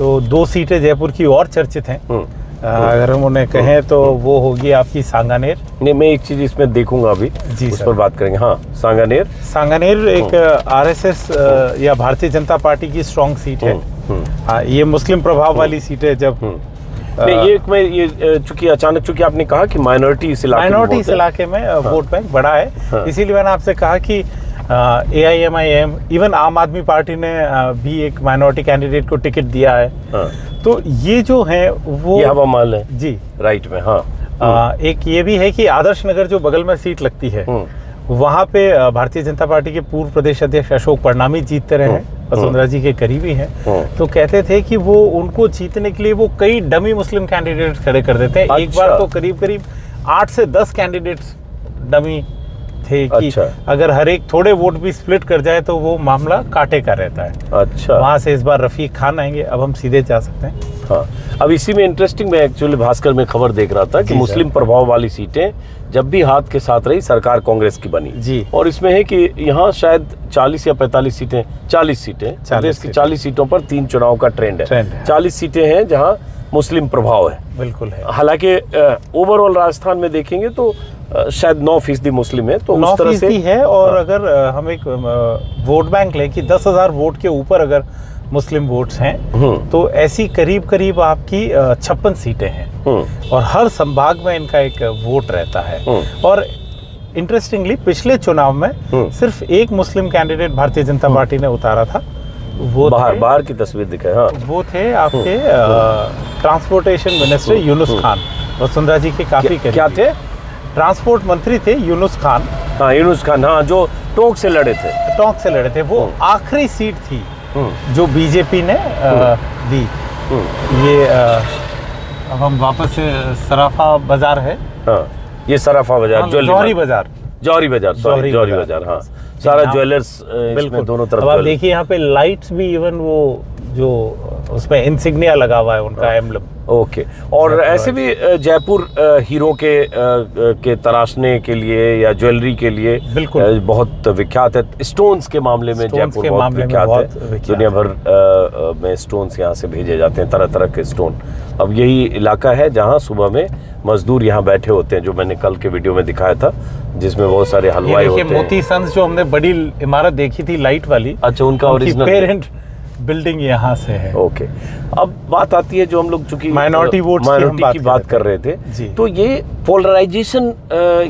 S2: तो दो सीटें जयपुर की और चर्चित हैं।
S1: हम्म।
S2: अगर हम उन्हें कहें तो वो होगी आपकी सांगानेर।
S1: नहीं मैं एक चीज़ इसमें देखूँगा अभी
S2: जी
S1: उस पर बात करेंगे। हाँ सांगानेर।
S2: सांगानेर एक आरएसएस या भारतीय जनता पार्टी की स्ट्रॉन्ग सीट है।
S1: हम्म, हम्म,
S2: हाँ, ये मुस्लिम प्रभाव वाली सीट है जब
S1: हम्म। नहीं ये मैं ये चूँकि अचानक चूँकि आपने कहा कि माइनॉरिटी इस इलाके में
S2: माइनॉरिटी इस इलाके में वोट बैंक बड़ा है।
S1: हाँ।
S2: इसीलिए मैंने आपसे कहा कि A I M I M even Aam Aadmi party ने अ, भी एक माइनॉरिटी कैंडिडेट को टिकट दिया है।
S1: हाँ,
S2: तो ये जो है वो
S1: ये हवा महल है।
S2: जी।
S1: राइट में हाँ।
S2: अ, एक ये भी है कि आदर्श नगर जो बगल में सीट लगती है
S1: हम्म,
S2: वहाँ पे भारतीय जनता पार्टी के पूर्व प्रदेश अध्यक्ष अशोक परनामी जीतते रहे हैं
S1: हम्म,
S2: वसुंधरा जी के करीबी हैं।
S1: हम्म।
S2: तो कहते थे कि वो उनको जीतने के लिए वो कई डमी मुस्लिम कैंडिडेट खड़े कर देते हैं।
S1: अच्छा। एक।
S2: बार तो करीब करीब आठ से दस कैंडिडेट्स डमी थे कि
S1: अच्छा।
S2: अगर हर एक थोड़े वोट भी स्प्लिट कर जाए तो वो मामला कांटे का रहता है।
S1: अच्छा।
S2: वहाँ से इस बार रफीक खान आएँगे अब हम सीधे जा सकते हैं।
S1: हाँ। अब इसी में इंटरेस्टिंग मैं एक्चुअली भास्कर में खबर देख रहा था कि मुस्लिम प्रभाव वाली सीटें जब भी हाथ के साथ रही सरकार कांग्रेस की बनी।
S2: जी।
S1: और इसमें है कि यहाँ शायद 40 या 45 सीटें 40 सीटें। प्रदेश की
S2: सीटें।
S1: 40 सीटों पर तीन चुनाव का ट्रेंड है।
S2: ट्रेंड है।
S1: 40 सीटें हैं जहाँ मुस्लिम प्रभाव है।
S2: बिल्कुल है।
S1: हालाँकि ओवरऑल राजस्थान में देखेंगे तो शायद 9 फ़ीसदी मुस्लिम है तो
S2: नौ फ़ीसदी है और
S1: हाँ।
S2: अगर हम एक वोट बैंक लें कि दस हज़ार वोट के ऊपर अगर मुस्लिम वोट्स हैं
S1: हम्म,
S2: तो ऐसी करीब करीब आपकी छप्पन सीटें हैं।
S1: हम्म,
S2: और हर संभाग में इनका एक वोट रहता है।
S1: हम्म।
S2: और इंटरेस्टिंगली पिछले चुनाव में। सिर्फ़ एक मुस्लिम कैंडिडेट भारतीय जनता पार्टी ने उतारा था। वो
S1: बाहर बाहर की तस्वीर दिखाए हाँ
S2: वो थे आपके ट्रांसपोर्टेशन मिनिस्टर यूनुस खान। वसुंधरा जी के काफ़ी
S1: क्या- क्या
S2: थे? ट्रांसपोर्ट मंत्री थे यूनुस खान।
S1: हाँ यूनुस खान हाँ जो टोंक से लड़े थे।
S2: टोंक से लड़े थे। वो आखिरी सीट थी
S1: हम्म,
S2: जो बीजेपी ने अ, दी।
S1: हम्म,
S2: ये अब हम वापस सराफा बाज़ार है।
S1: हाँ ये सराफा बाज़ार ज्वेलरी
S2: जौहरी
S1: बाज़ार। जौहरी बाज़ार सॉरी
S2: जौहरी बाज़ार।
S1: हाँ। सारा ज्वेलर्स
S2: बिल्कुल।
S1: दोनों तरफ़
S2: आप देखिए यहाँ पे लाइट्स भी इवन वो जो उसमें इंसिग्निया लगा हुआ है उनका एम्बलम
S1: ओके और ऐसे भी जयपुर हीरो के के तराशने के लिए या ज्वेलरी के लिए
S2: बिल्कुल।
S1: बहुत विख्यात है। स्टोन्स के मामले में जयपुर
S2: के
S1: बहुत
S2: मामले में
S1: विख्यात
S2: बहुत
S1: है। दुनिया भर में स्टोन्स यहाँ से भेजे जाते हैं तरह तरह के स्टोन अब यही इलाका है जहाँ सुबह में मजदूर यहाँ बैठे होते हैं जो मैंने कल के वीडियो में दिखाया था जिसमें बहुत सारे हलवाई होते हैं।
S2: मोती सन्स जो हमने बड़ी इमारत देखी थी लाइट वाली
S1: अच्छा उनका ओरिजिनल
S2: पेरेंट बिल्डिंग यहाँ से है।
S1: ओके अब बात आती है जो हम लोग चूँकि
S2: की हम
S1: माइनॉरिटी
S2: बात
S1: की
S2: कर
S1: बात
S2: रहे
S1: कर
S2: थे।
S1: रहे थे। तो ये पोलराइजेशन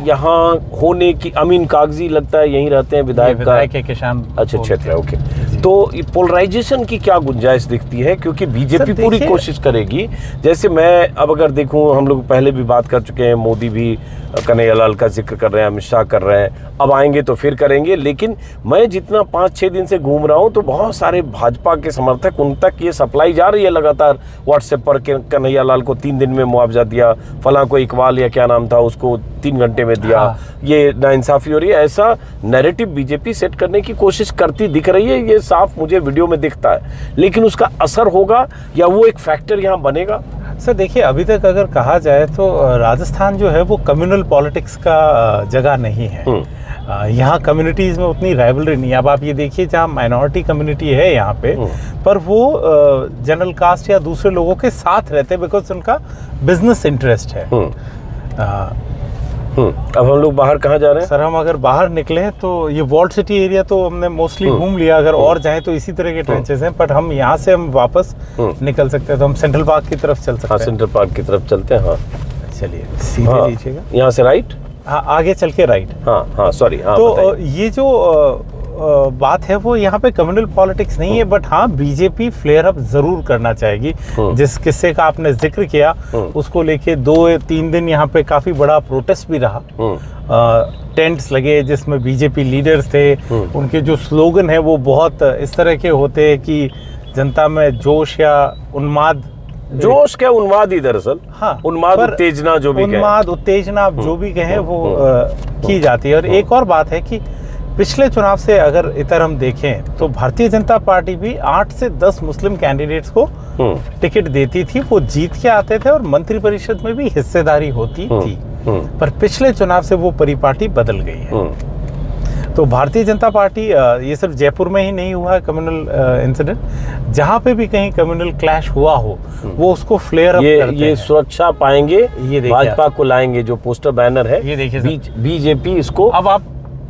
S1: यहाँ होने की अमीन कागज़ी लगता है यहीं रहते हैं विधायक का
S2: विधायक है किसान
S1: अच्छा क्षेत्र है। ओके तो पोलराइजेशन की क्या गुंजाइश दिखती है? क्योंकि बीजेपी पूरी कोशिश करेगी। जैसे मैं अब अगर देखूँ हम लोग पहले भी बात कर चुके हैं मोदी भी कन्हैयालाल का ज़िक्र कर रहे हैं अमित शाह कर रहे हैं। अब आएँगे तो फिर करेंगे लेकिन मैं जितना पाँच छः दिन से घूम रहा हूँ तो बहुत सारे भाजपा के समर्थक उन तक ये सप्लाई जा रही है लगातार। व्हाट्सएप पर कन्हैया लाल को तीन दिन में मुआवजा दिया फला को इकबाल या क्या नाम था उसको तीन घंटे में दिया।
S2: हाँ।
S1: ये नाइंसाफी हो रही है। ऐसा नैरेटिव बीजेपी सेट करने की कोशिश करती दिख रही है ये साफ़ मुझे वीडियो में दिखता है। लेकिन उसका असर होगा या वो एक फैक्टर यहाँ बनेगा?
S2: सर देखिए अभी तक अगर कहा जाए तो राजस्थान जो है वो कम्युनल पॉलिटिक्स का जगह नहीं है।
S1: हम्म।
S2: यहाँ कम्युनिटीज़ में उतनी राइवलरी नहीं। है अब आप ये देखिए जहाँ माइनॉरिटी कम्युनिटी है यहाँ पे
S1: हम्म।
S2: पर वो जनरल कास्ट या दूसरे लोगों के साथ रहते हैं बिकॉज़ उनका बिज़नेस इंटरेस्ट है।
S1: हम्म। अब हम लोग बाहर कहाँ जा रहे हैं?
S2: सर हम अगर बाहर निकले तो ये वॉल्ट सिटी एरिया तो हमने मोस्टली। घूम लिया अगर और जाएँ तो इसी तरह के ट्रेंचेस हैं बट हम यहाँ से हम वापस। निकल सकते हैं। तो हम सेंट्रल पार्क की तरफ़ चल
S1: हाँ
S2: सकते हैं।
S1: सेंट्रल पार्क की तरफ़ चलते हैं हाँ।
S2: चलिए। सीधे
S1: हाँ।
S2: लीजिएगा।
S1: यहाँ से राइट
S2: हाँ आगे चल के राइट
S1: हाँ हाँ सॉरी हाँ
S2: तो ये जो बात है वो यहाँ पे कम्युनल पॉलिटिक्स नहीं है बट हाँ बीजेपी फ्लेयर अप ज़रूर करना चाहेगी।
S1: हम्म।
S2: जिस किस्से का आपने ज़िक्र किया
S1: हम्म।
S2: उसको लेके दो तीन दिन यहाँ पे काफ़ी बड़ा प्रोटेस्ट भी रहा।
S1: हम्म।
S2: टेंट्स लगे जिसमें बीजेपी लीडर्स थे।
S1: हम्म।
S2: उनके जो स्लोगन है वो बहुत इस तरह के होते हैं कि जनता में जोश या उन्माद
S1: जोश क्या उन्माद ही दरअसल
S2: हाँ
S1: उन्माद उत्तेजना जो भी
S2: उन्माद उत्तेजना आप जो भी कहें वो
S1: हम्म।
S2: की जाती है। और एक और बात है कि पिछले चुनाव से अगर इतर हम देखें तो भारतीय जनता पार्टी भी आठ से दस मुस्लिम कैंडिडेट्स को
S1: हम्म।
S2: टिकट देती थी। वो जीत के आते थे और मंत्रिपरिषद में भी हिस्सेदारी होती
S1: हम्म,
S2: थी।
S1: हम्म।
S2: पर पिछले चुनाव से वो परिपाटी बदल गई है।
S1: हम्म।
S2: तो भारतीय जनता पार्टी ये सिर्फ़ जयपुर में ही नहीं हुआ है कम्युनल इंसिडेंट जहाँ पे भी कहीं कम्युनल क्लैश हुआ हो वो उसको फ्लेयर अप
S1: ये
S2: करते
S1: ये सुरक्षा पाएँगे
S2: ये
S1: भाजपा को लाएँगे जो पोस्टर बैनर है
S2: ये देखिए।
S1: बीजेपी इसको
S2: अब आप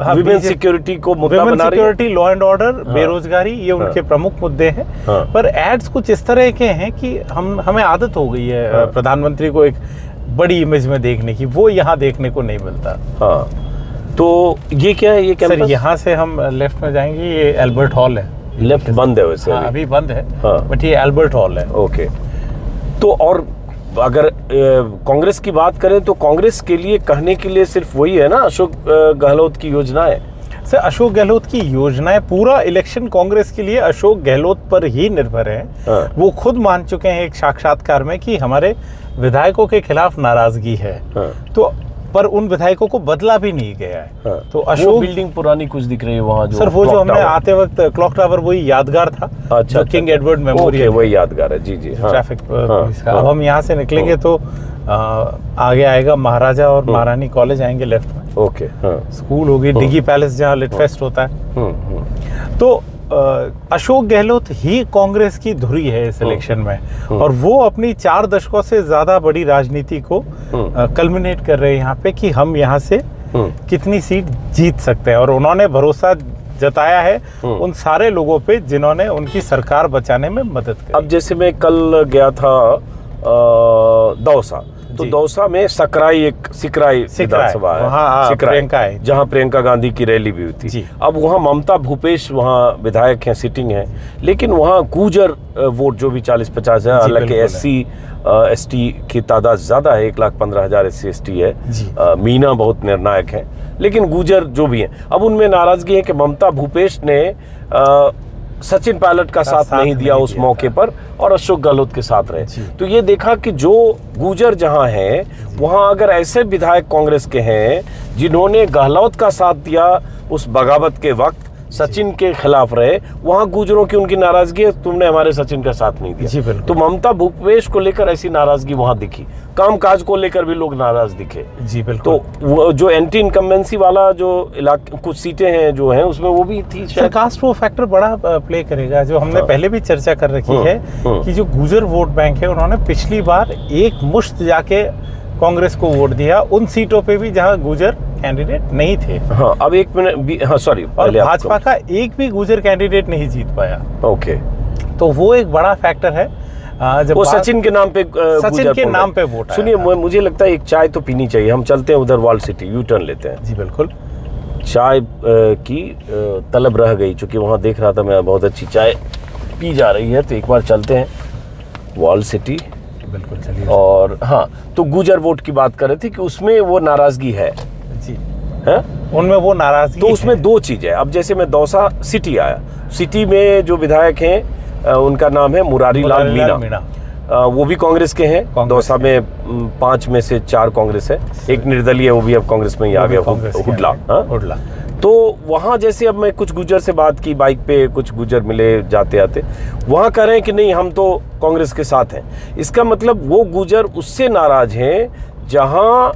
S2: हाँ,
S1: विमेन सिक्योरिटी को मुद्दा बना
S2: सिक्योरिटी लॉ एंड ऑर्डर। बेरोजगारी ये हाँ, उनके प्रमुख मुद्दे हैं
S1: हाँ।
S2: पर एड्स कुछ इस तरह के हैं कि हम हमें आदत हो गई है
S1: हाँ।
S2: प्रधानमंत्री को एक बड़ी इमेज में देखने की वो यहाँ देखने को नहीं मिलता
S1: हाँ तो ये क्या है? ये
S2: सर यहाँ से हम लेफ़्ट में जाएँगे ये एल्बर्ट हॉल है।
S1: लेफ़्ट बंद है वैसे
S2: हाँ,
S1: अभी।
S2: बंद है
S1: हाँ।
S2: बट ये एल्बर्ट हॉल है।
S1: ओके। तो और अगर कांग्रेस की बात करें तो कांग्रेस के लिए कहने के लिए सिर्फ़ वही है ना अशोक गहलोत की योजना है
S2: सर अशोक गहलोत की योजनाएँ पूरा इलेक्शन कांग्रेस के लिए अशोक गहलोत पर ही निर्भर है।
S1: हाँ।
S2: वो खुद मान चुके हैं एक साक्षात्कार में कि हमारे विधायकों के खिलाफ नाराज़गी है।
S1: हाँ।
S2: तो पर उन विधायकों को बदला भी नहीं गया है।
S1: हाँ।
S2: तो अशोक
S1: बिल्डिंग पुरानी कुछ दिख रही है वहाँ जो
S2: सर वो जो हमने आते वक्त क्लॉक टावर वही यादगार था
S1: अच्छा
S2: किंग। एडवर्ड मेमोरियल
S1: वही यादगार है। जी जी हाँ।
S2: ट्रैफ़िक
S1: हाँ,
S2: पुलिस का
S1: हाँ।
S2: अब हम यहाँ से निकलेंगे तो आगे आएगा महाराजा और महारानी कॉलेज आएँगे लेफ़्ट में।
S1: ओके हाँ।
S2: स्कूल होगी डिगी पैलेस जहाँ लिटफेस्ट होता है।
S1: हम्म, हम्म,
S2: तो अशोक गहलोत ही कांग्रेस की धुरी है इस इलेक्शन में। और वो अपनी चार दशकों से ज़्यादा बड़ी राजनीति को
S1: हम्म।
S2: कल्मिनेट कर रहे हैं यहाँ पे कि हम यहाँ से
S1: हम्म,
S2: कितनी सीट जीत सकते हैं। और उन्होंने भरोसा जताया है
S1: हम्म।
S2: उन सारे लोगों पे जिन्होंने उनकी सरकार बचाने में मदद
S1: की
S2: अब
S1: जैसे मैं कल गया था दौसा तो दौसा में सकराई एक सिकराई विधानसभा है।
S2: हाँ, प्रियंका है।
S1: जहाँ प्रियंका गांधी की रैली भी हुई थी। अब वहाँ ममता भूपेश वहाँ विधायक हैं सिटिंग है। लेकिन वहाँ गुजर वोट जो भी चालीस पचास है हालाँकि एस सी एस टी की तादाद ज़्यादा है एक लाख पंद्रह हज़ार एस सी एस टी है। मीना बहुत निर्णायक है। लेकिन गुजर जो भी हैं अब उनमें नाराज़गी है कि ममता भूपेश ने सचिन पायलट का साथ,
S2: साथ
S1: नहीं दिया
S2: नहीं
S1: उस
S2: दिया
S1: मौके पर और अशोक गहलोत के साथ रहे। तो ये देखा कि जो गुजर जहाँ है वहाँ अगर ऐसे विधायक कांग्रेस के हैं जिन्होंने गहलोत का साथ दिया उस बगावत के वक्त सचिन के खिलाफ रहे वहाँ गुजरों की उनकी नाराज़गी है तुमने हमारे सचिन का साथ नहीं दिया। तो ममता भूपेश को लेकर ऐसी नाराज़गी वहाँ दिखी काम काज को लेकर भी लोग नाराज़ दिखे
S2: जी बिल्कुल
S1: तो वो जो एंटी इनकम्बेंसी वाला जो इलाके कुछ सीटें हैं जो हैं उसमें वो भी थी
S2: कास्ट वो फैक्टर बड़ा प्ले करेगा जो हमने
S1: हाँ।
S2: पहले भी चर्चा कर रखी
S1: हम्म,
S2: है
S1: हम्म।
S2: कि जो गुजर वोट बैंक है उन्होंने पिछली बार एक मुश्त जाके कांग्रेस को वोट दिया उन सीटों पे भी जहाँ गुजर कैंडिडेट नहीं थे।
S1: हाँ अब एक मिनट हाँ सॉरी
S2: और भाजपा का एक भी गुजर कैंडिडेट नहीं जीत पाया।
S1: ओके
S2: तो वो एक बड़ा फैक्टर है जब
S1: वो सचिन के नाम पे
S2: सचिन के नाम पे वोट
S1: सुनिए मुझे लगता है एक चाय तो पीनी चाहिए। हम चलते हैं उधर वॉल सिटी यू टर्न लेते हैं।
S2: जी बिल्कुल।
S1: चाय की तलब रह गई चूँकि वहाँ देख रहा था मैं बहुत अच्छी चाय पी जा रही है। तो एक बार चलते हैं वॉल सिटी
S2: बिल्कुल चलिए।
S1: और हाँ तो गुजर वोट की बात कर रहे थे कि उसमें वो नाराज़गी है।
S2: जी।
S1: है?
S2: उनमें वो नाराज़गी
S1: तो उसमें दो चीज़ है। अब जैसे मैं दौसा सिटी आया सिटी में जो विधायक हैं उनका नाम है मुरारी लाल मीणा।
S2: मीणा।
S1: वो भी कांग्रेस के हैं। दौसा में पाँच में से चार कांग्रेस है। एक निर्दलीय वो भी अब कांग्रेस में ही आ गया हुडला।
S2: हाँ? हुडला।
S1: तो वहाँ जैसे अब मैं कुछ गुजर से बात की बाइक पे कुछ गुजर मिले जाते आते वहाँ कह रहे हैं कि नहीं हम तो कांग्रेस के साथ हैं। इसका मतलब वो गुजर उससे नाराज़ हैं जहाँ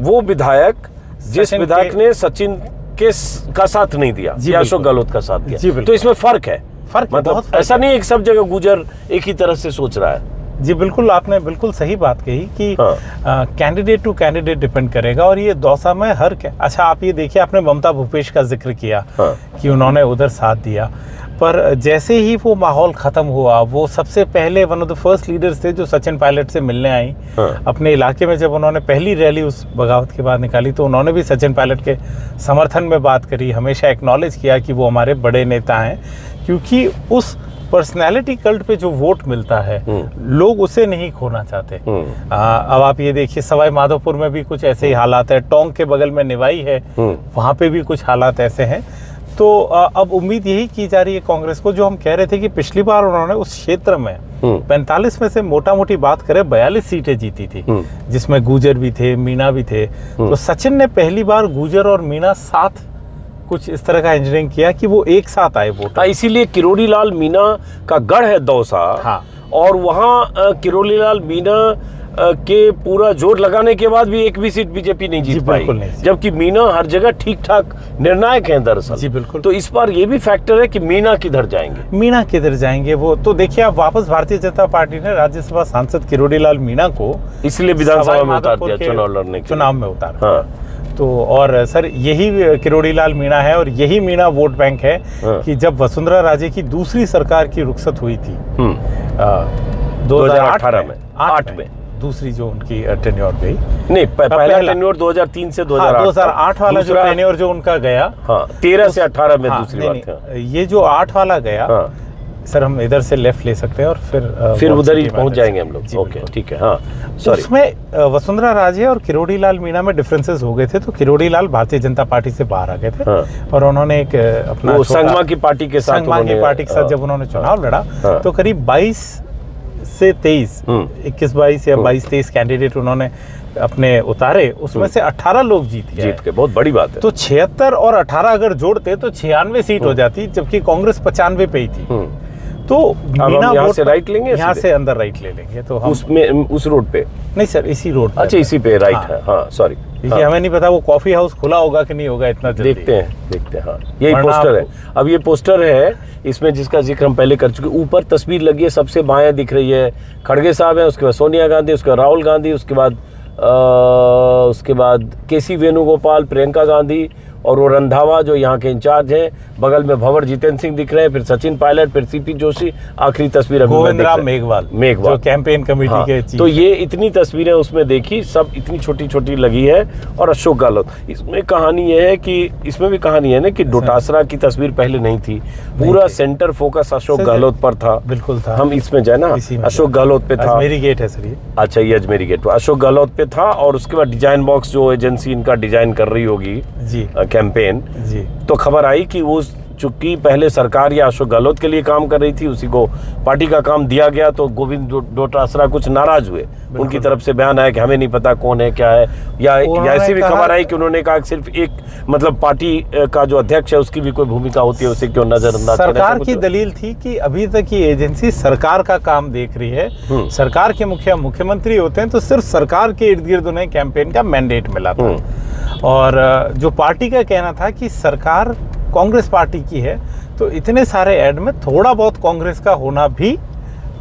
S1: वो विधायक जिस विधायक ने सचिन के का साथ नहीं दिया
S2: जी,
S1: या अशोक गहलोत का साथ दिया। तो इसमें फ़र्क है।
S2: फ़र्क
S1: मतलब ऐसा। नहीं है सब जगह गुजर एक ही तरह से सोच रहा है।
S2: जी बिल्कुल आपने बिल्कुल सही बात कही कि। कैंडिडेट टू कैंडिडेट डिपेंड करेगा और ये दौसा में हर कै- अच्छा आप ये देखिए आपने ममता भूपेश का ज़िक्र किया
S1: हाँ।
S2: कि उन्होंने उधर साथ दिया पर जैसे ही वो माहौल ख़त्म हुआ वो सबसे पहले one of the first leaders थे जो सचिन पायलट से मिलने आई
S1: हाँ।
S2: अपने इलाके में जब उन्होंने पहली रैली उस बगावत के बाद निकाली तो उन्होंने भी सचिन पायलट के समर्थन में बात करी हमेशा एक्नॉलेज किया कि वो हमारे बड़े नेता हैं क्योंकि उस पर्सनैलिटी कल्ट पे जो वोट मिलता है लोग उसे नहीं खोना चाहते।
S1: हम्म।
S2: आ, अब आप ये देखिए सवाई माधोपुर में भी कुछ ऐसे ही हालात है। टोंक के बगल में निवाई है
S1: हम्म।
S2: वहाँ पे भी कुछ हालात ऐसे हैं। तो आ, अब उम्मीद यही की जा रही है कांग्रेस को जो हम कह रहे थे कि पिछली बार उन्होंने उस क्षेत्र में पैंतालीस में से मोटा मोटी बात करें बयालीस सीटें जीती थी।
S1: हम्म।
S2: जिसमें गुजर भी थे मीना भी थे। तो सचिन ने पहली बार गुजर और मीना साथ कुछ इस तरह का इंजीनियरिंग किया कि वो एक साथ आए वोट
S1: हाँ इसीलिए किरोड़ी लाल मीना का गढ़ है दौसा।
S2: हाँ।
S1: और वहाँ किरोड़ी लाल मीना के पूरा ज़ोर लगाने के बाद भी एक भी सीट बीजेपी नहीं जीत पाई।
S2: बिल्कुल नहीं जीत
S1: जबकि मीना हर जगह ठीक ठाक निर्णायक हैं दरअसल।
S2: जी, बिल्कुल।
S1: तो इस बार ये भी फैक्टर है कि मीना किधर जाएँगे।
S2: मीना किधर जाएँगे वो? तो देखिए आप वापस भारतीय जनता पार्टी ने राज्यसभा सांसद किरोड़ी लाल मीना को
S1: इसलिए विधानसभा में उतार दिया चुनाव लड़ने
S2: चुनाव में उतार।
S1: हाँ।
S2: तो और सर यही किरोड़ी लाल मीणा है और यही मीणा वोट बैंक है
S1: हाँ।
S2: कि जब वसुंधरा राजे की दूसरी सरकार की रुखसत हुई थी
S1: हम्म,
S2: दो
S1: 2018 में, आठ में।
S2: दूसरी जो उनकी टेन्योर गई
S1: नहीं प- पहला। टेन्योर 2003 से 2008
S2: हाँ, 2008 वाला जो टेन्योर जो उनका गया
S1: हाँ 13 से 18 में
S2: हाँ,
S1: दूसरी बात
S2: ये जो आठ वाला गया
S1: हाँ
S2: सर हम इधर से लेफ़्ट ले सकते हैं और फिर अ,
S1: फिर उधर ही पहुँच जाएँगे हम। लोग। ओके ठीक है हाँ सॉरी
S2: उसमें वसुंधरा राजे और किरोड़ी लाल मीणा में डिफरेंसेस हो गए थे तो किरोड़ी लाल भारतीय जनता पार्टी से बाहर आ गए थे।
S1: हाँ।
S2: और उन्होंने एक अपना
S1: संगमा की पार्टी के साथ
S2: संगमा की पार्टी के साथ
S1: हाँ,
S2: जब उन्होंने चुनाव लड़ा
S1: हाँ।
S2: तो करीब 22 से 23
S1: हम्म।
S2: 21 22 या 22 23 कैंडिडेट उन्होंने अपने उतारे उसमें से 18 लोग जीत गए।
S1: जीत के बहुत बड़ी बात है।
S2: तो 76 और 18 अगर जोड़ते तो 96 सीट हो जाती जबकि कांग्रेस 95 पे ही थी।
S1: हम्म,
S2: तो मीना
S1: यहाँ से राइट लेंगे
S2: यहाँ से अंदर राइट ले लेंगे तो हम
S1: उसमें उस रोड पे?
S2: नहीं सर इसी रोड पर
S1: अच्छा इसी पे राइट
S2: हाँ।
S1: है हाँ सॉरी
S2: क्योंकि हमें नहीं पता वो कॉफ़ी हाउस खुला होगा कि नहीं होगा इतना जल्दी।
S1: देखते हैं देखते हैं हाँ। यही पोस्टर है। अब ये पोस्टर है इसमें जिसका ज़िक्र हम पहले कर चुके ऊपर तस्वीर लगी है सबसे बाएँ दिख रही है। खड़गे साहब है उसके बाद सोनिया गांधी उसके बाद राहुल गांधी उसके बाद उसके बाद के सी वेणुगोपाल प्रियंका गांधी और वो रंधावा जो यहाँ के इंचार्ज हैं बगल में भंवर जितेंद्र सिंह दिख रहे हैं फिर सचिन पायलट फिर सीपी जोशी आखिरी तस्वीर
S2: गोविंद राम मेघवाल
S1: मेघवाल।
S2: जो कैंपेन कमेटी
S1: हाँ,
S2: के
S1: तो ये इतनी तस्वीरें उसमें देखी सब इतनी छोटी छोटी लगी है और अशोक गहलोत। इसमें कहानी ये है कि इसमें भी कहानी है ना कि डोटासरा की तस्वीर पहले नहीं थी। पूरा सेंटर फोकस अशोक गहलोत पर था।
S2: बिल्कुल था।
S1: हम इसमें जाए ना अशोक गहलोत पे था।
S2: अजमेरी गेट है सर ये।
S1: अच्छा ये अजमेरी गेट अशोक गहलोत पे था और उसके बाद डिज़ाइन बॉक्स जो एजेंसी इनका डिज़ाइन कर रही होगी
S2: जी।
S1: कैंपेन तो खबर आई कि वो चूँकि पहले सरकार या अशोक गहलोत के लिए काम कर रही थी उसी को पार्टी का काम दिया गया तो गोविंद डोटासरा कुछ नाराज़ हुए। उनकी तरफ़ से बयान आया कि हमें नहीं पता कौन है क्या है। या, या ऐसी भी खबर आई कि उन्होंने कहा कि सिर्फ़ एक मतलब पार्टी का जो अध्यक्ष है उसकी भी कोई भूमिका होती है उसे क्यों नजरअंदाज
S2: सरकार की दलील थी कि अभी तक ये एजेंसी सरकार का काम देख रही है।
S1: हम्म।
S2: सरकार के मुखिया मुख्यमंत्री होते हैं तो सिर्फ़ सरकार के इर्द गिर्द उन्हें कैंपेन का मैंडेट मिला था।
S1: हम्म।
S2: और जो पार्टी का कहना था कि सरकार कांग्रेस पार्टी की है तो इतने सारे ऐड में थोड़ा बहुत कांग्रेस का होना भी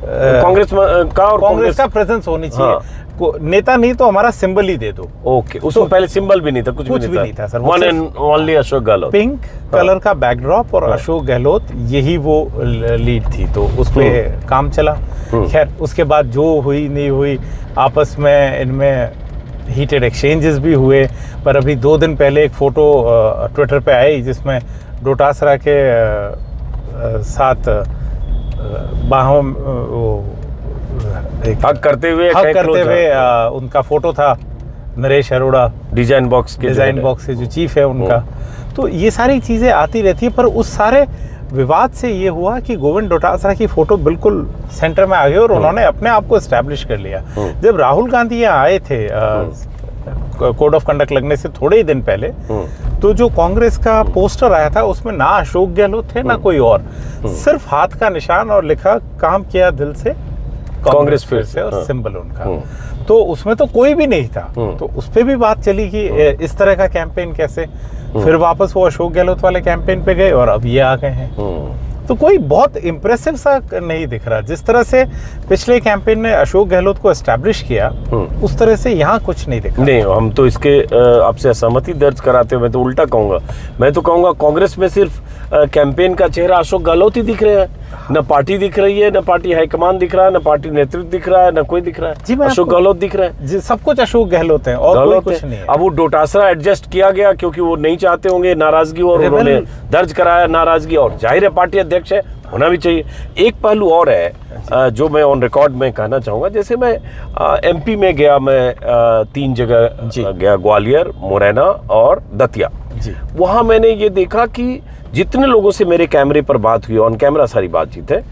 S1: कांग्रेस का और
S2: कांग्रेस का प्रेजेंस होनी चाहिए
S1: हाँ।
S2: को- नेता नहीं तो हमारा सिंबल ही दे दो
S1: ओके उसमें पहले सिंबल भी नहीं था कुछ,
S2: कुछ भी नहीं था, sir,
S1: one and only Ashok Gehlot
S2: pink हाँ। कलर का बैकड्रॉप और
S1: हाँ।
S2: अशोक गहलोत यही वो लीड थी तो उस पे काम चला
S1: हम्म।
S2: खैर उसके बाद जो हुई नहीं हुई आपस में इनमें हीटेड एक्सचेंजेस भी हुए पर अभी दो दिन पहले एक फ़ोटो ट्विटर पे आई जिसमें डोटासरा के साथ बाहों वो एक
S1: हक करते हुए
S2: हक करते हुए उनका फ़ोटो था नरेश अरोड़ा।
S1: डिज़ाइन बॉक्स के
S2: डिज़ाइन बॉक्स के जो चीफ है उनका। तो ये सारी चीज़ें आती रहती है पर उस सारे विवाद से ये हुआ कि गोविंद डोटासरा की फ़ोटो बिल्कुल सेंटर में आ गई और उन्होंने अपने आप को एस्टैब्लिश कर लिया।
S1: हम्म।
S2: जब राहुल गांधी यहाँ आए थे कोड ऑफ़ कंडक्ट लगने से थोड़े ही दिन पहले
S1: हम्म।
S2: तो जो कांग्रेस का पोस्टर आया था उसमें ना अशोक गहलोत थे ना कोई और। सिर्फ़ हाथ का निशान और लिखा काम किया दिल से
S1: कांग्रेस फिर
S2: से और
S1: हाँ।
S2: सिंबल उनका।
S1: हम्म।
S2: तो उसमें तो कोई भी नहीं था।
S1: हम्म।
S2: तो उस पर भी बात चली कि इस तरह का कैंपेन कैसे? फिर वापस वो अशोक गहलोत वाले कैंपेन पे गए और अब ये आ गए हैं।
S1: हम्म।
S2: तो कोई बहुत इम्प्रेसिव सा नहीं दिख रहा। जिस तरह से पिछले कैंपेन ने अशोक गहलोत को एस्टेब्लिश किया
S1: हम्म।
S2: उस तरह से यहाँ कुछ नहीं दिख रहा।
S1: नहीं हम तो इसके आपसे असहमति दर्ज कराते हुए मैं तो उल्टा कहूँगा। मैं तो कहूँगा कांग्रेस में सिर्फ़ कैंपेन का चेहरा अशोक गहलोत ही दिख रहे हैं। न पार्टी दिख रही है न पार्टी हाईकमान दिख रहा है न पार्टी नेतृत्व दिख रहा है न कोई दिख रहा है।
S2: मैं
S1: अशोक गहलोत दिख रहा है।
S2: जी, सब कुछ अशोक गहलोत है और कोई
S1: गहलोत
S2: कुछ नहीं
S1: अब वो डोटासरा एडजस्ट किया गया क्योंकि वो नहीं चाहते होंगे नाराज़गी और उन्होंने दर्ज कराया नाराज़गी और ज़ाहिर है पार्टी अध्यक्ष है होना भी चाहिए। एक पहलू और है जो। मैं ऑन रिकॉर्ड में कहना चाहूँगा जैसे मैं एमपी में गया मैं तीन जगह गया ग्वालियर मुरैना और दतिया।
S2: जी।
S1: वहाँ मैंने ये देखा कि जितने लोगों से मेरे कैमरे पर बात हुई ऑन कैमरा सारी बातचीत है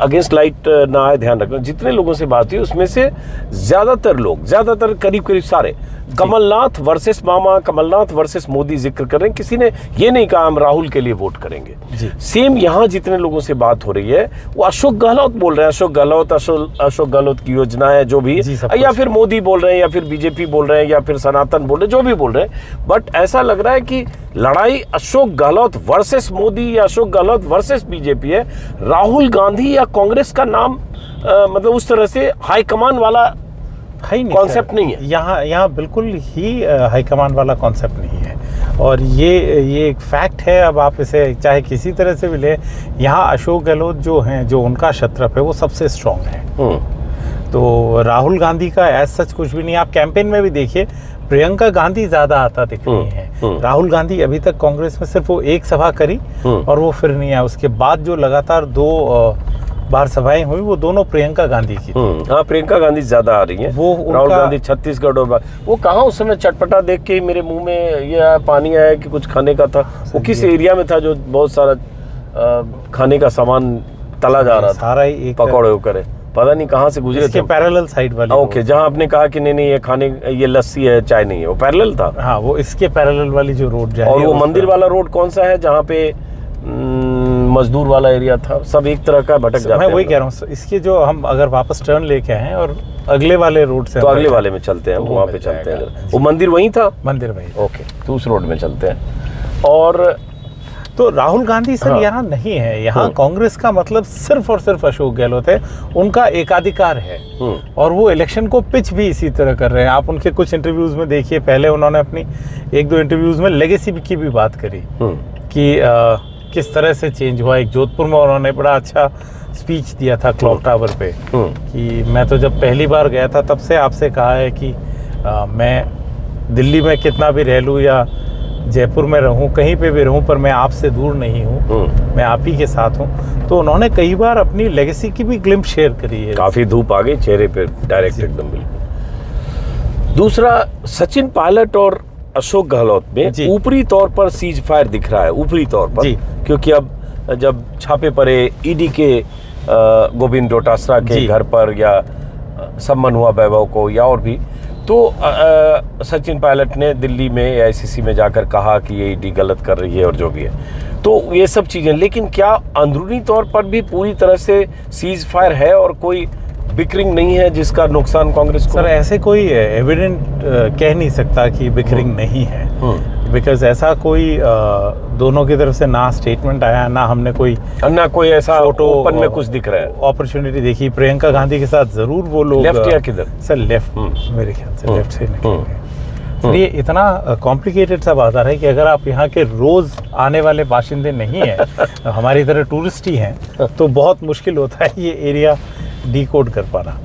S1: अगेंस्ट लाइट ना आए, ध्यान रखना, जितने लोगों से बात हुई, उसमें से ज़्यादातर लोग, ज़्यादातर करीब करीब सारे कमलनाथ वर्सेस मामा कमलनाथ वर्सेस मोदी ज़िक्र कर रहे हैं। किसी ने ये नहीं कहा हम राहुल के लिए वोट करेंगे। सेम यहाँ जितने लोगों से बात हो रही है वो अशोक गहलोत बोल रहे हैं। अशोक गहलोत अशोक अशोक गहलोत की योजना है जो भी। या फिर मोदी बोल रहे हैं या फिर बीजेपी बोल रहे हैं या फिर सनातन बोल रहे हैं जो भी बोल रहे हैं। बट ऐसा लग रहा है कि लड़ाई अशोक गहलोत वर्सेस मोदी या अशोक गहलोत वर्सेस बीजेपी है। राहुल गांधी या कांग्रेस का नाम अ, मतलब उस तरह से हाईकमान वाला
S2: है ही नहीं
S1: है।
S2: यहाँ यहाँ बिल्कुल ही हाईकमान वाला कॉन्सेप्ट नहीं है और ये ये एक फैक्ट है अब आप इसे चाहे किसी तरह से भी ले यहाँ अशोक गहलोत जो हैं जो उनका शत्रप है वो सबसे स्ट्रांग है
S1: हम्म,
S2: तो राहुल गांधी का एज सच कुछ भी नहीं आप कैंपेन में भी देखिए प्रियंका गांधी ज़्यादा आता दिख रही
S1: हम्म,
S2: है
S1: हम्म।
S2: राहुल गांधी अभी तक कांग्रेस में सिर्फ़ वो एक सभा करी। और वो फिर नहीं आया उसके बाद जो लगातार दो बार सभाएँ हुई वो दोनों प्रियंका गांधी की
S1: हम्म, हाँ प्रियंका गांधी ज़्यादा आ रही है।
S2: वो
S1: राहुल गांधी छत्तीसगढ़ और वो कहाँ उस समय चटपटा देख के मेरे मुँह में ये आया, पानी आया कि कुछ खाने का था? वो किस एरिया में था जो बहुत सारा खाने का सामान तला जा रहा था?
S2: सारा ही एक
S1: पकौड़े करे पता नहीं कहाँ से गुजरे थे।
S2: पैरेलल साइड वाली
S1: ओके जहाँ आपने कहा कि नहीं नहीं ये खाने ये लस्सी है चाय नहीं है वो पैरेलल था?
S2: हाँ वो इसके पैरेलल वाली जो रोड जा
S1: और
S2: है
S1: वो मंदिर वाला रोड कौन सा है जहाँ पे मजदूर वाला एरिया था सब एक तरह का भटक जाते हैं।
S2: वही कह रहा हूँ इसके जो हम अगर वापस टर्न लेके आए और अगले वाले रोड से
S1: तो अगले वाले में चलते हैं
S2: तो
S1: वहाँ पे चलते हैं वो मंदिर वहीं था?
S2: मंदिर भाई
S1: ओके तो उस रोड में चलते हैं। और
S2: तो राहुल गांधी सर
S1: हाँ।
S2: यहाँ नहीं है। यहाँ
S1: हम्म।
S2: कांग्रेस का मतलब सिर्फ़ और सिर्फ़ अशोक गहलोत है। उनका एकाधिकार है।
S1: हम्म,
S2: और वो इलेक्शन को पिच भी इसी तरह कर रहे हैं। आप उनके कुछ इंटरव्यूज़ में देखिए पहले उन्होंने अपनी एक दो इंटरव्यूज़ में लेगेसी की भी बात करी
S1: हम्म,
S2: कि अ, किस तरह से चेंज हुआ? एक जोधपुर में उन्होंने बड़ा अच्छा स्पीच दिया था क्लॉक टावर पे
S1: हम्म,
S2: कि मैं तो जब पहली बार गया था तब से आपसे कहा है कि अ, मैं दिल्ली में कितना भी रह लूँ या जयपुर में रहूँ कहीं पे भी रहूँ पर मैं आपसे दूर नहीं हूँ।
S1: हम्म।
S2: मैं आप ही के साथ हूँ। तो उन्होंने कई बार अपनी लेगेसी की भी ग्लिम शेयर करी है।
S1: काफ़ी धूप आ गई चेहरे पे डायरेक्ट एकदम बिल्कुल। दूसरा सचिन पायलट और अशोक गहलोत में ऊपरी तौर पर सीज फायर दिख रहा है ऊपरी तौर पर। क्योंकि अब जब छापे पड़े ईडी के गोविंद डोटासरा के घर पर या सम्मन हुआ वैभव को या और भी तो सचिन पायलट ने दिल्ली में एआईसीसी में जाकर कहा कि ये ईडी गलत कर रही है और जो भी है। तो ये सब चीज़ें लेकिन क्या अंदरूनी तौर पर भी पूरी तरह से सीज फायर है और कोई बिक्रिंग नहीं है जिसका नुकसान कांग्रेस को
S2: सर ऐसे कोई एविडेंट कह नहीं सकता कि बिकरिंग नहीं है
S1: हम्म।
S2: बिकॉज़ ऐसा कोई अ, दोनों की तरफ़ से ना स्टेटमेंट आया ना हमने कोई
S1: अन्ना कोई ऐसा
S2: फ़ोटो
S1: ओपन में कुछ दिख रहा है
S2: अपॉर्चुनिटी देखी प्रियंका गांधी के साथ ज़रूर वो लोग अ,
S1: या किधर?
S2: सर लेफ़्ट
S1: हम्म।
S2: मेरे ख्याल से
S1: हम्म।
S2: लेफ़्ट से
S1: हम्म।
S2: निकलेंगे सर ये इतना कॉम्प्लिकेटेड सा बाज़ार है कि अगर आप यहाँ के रोज आने वाले बाशिंदे नहीं हैं हमारी तरह टूरिस्ट ही हैं तो बहुत मुश्किल होता है ये एरिया डिकोड कर पाना।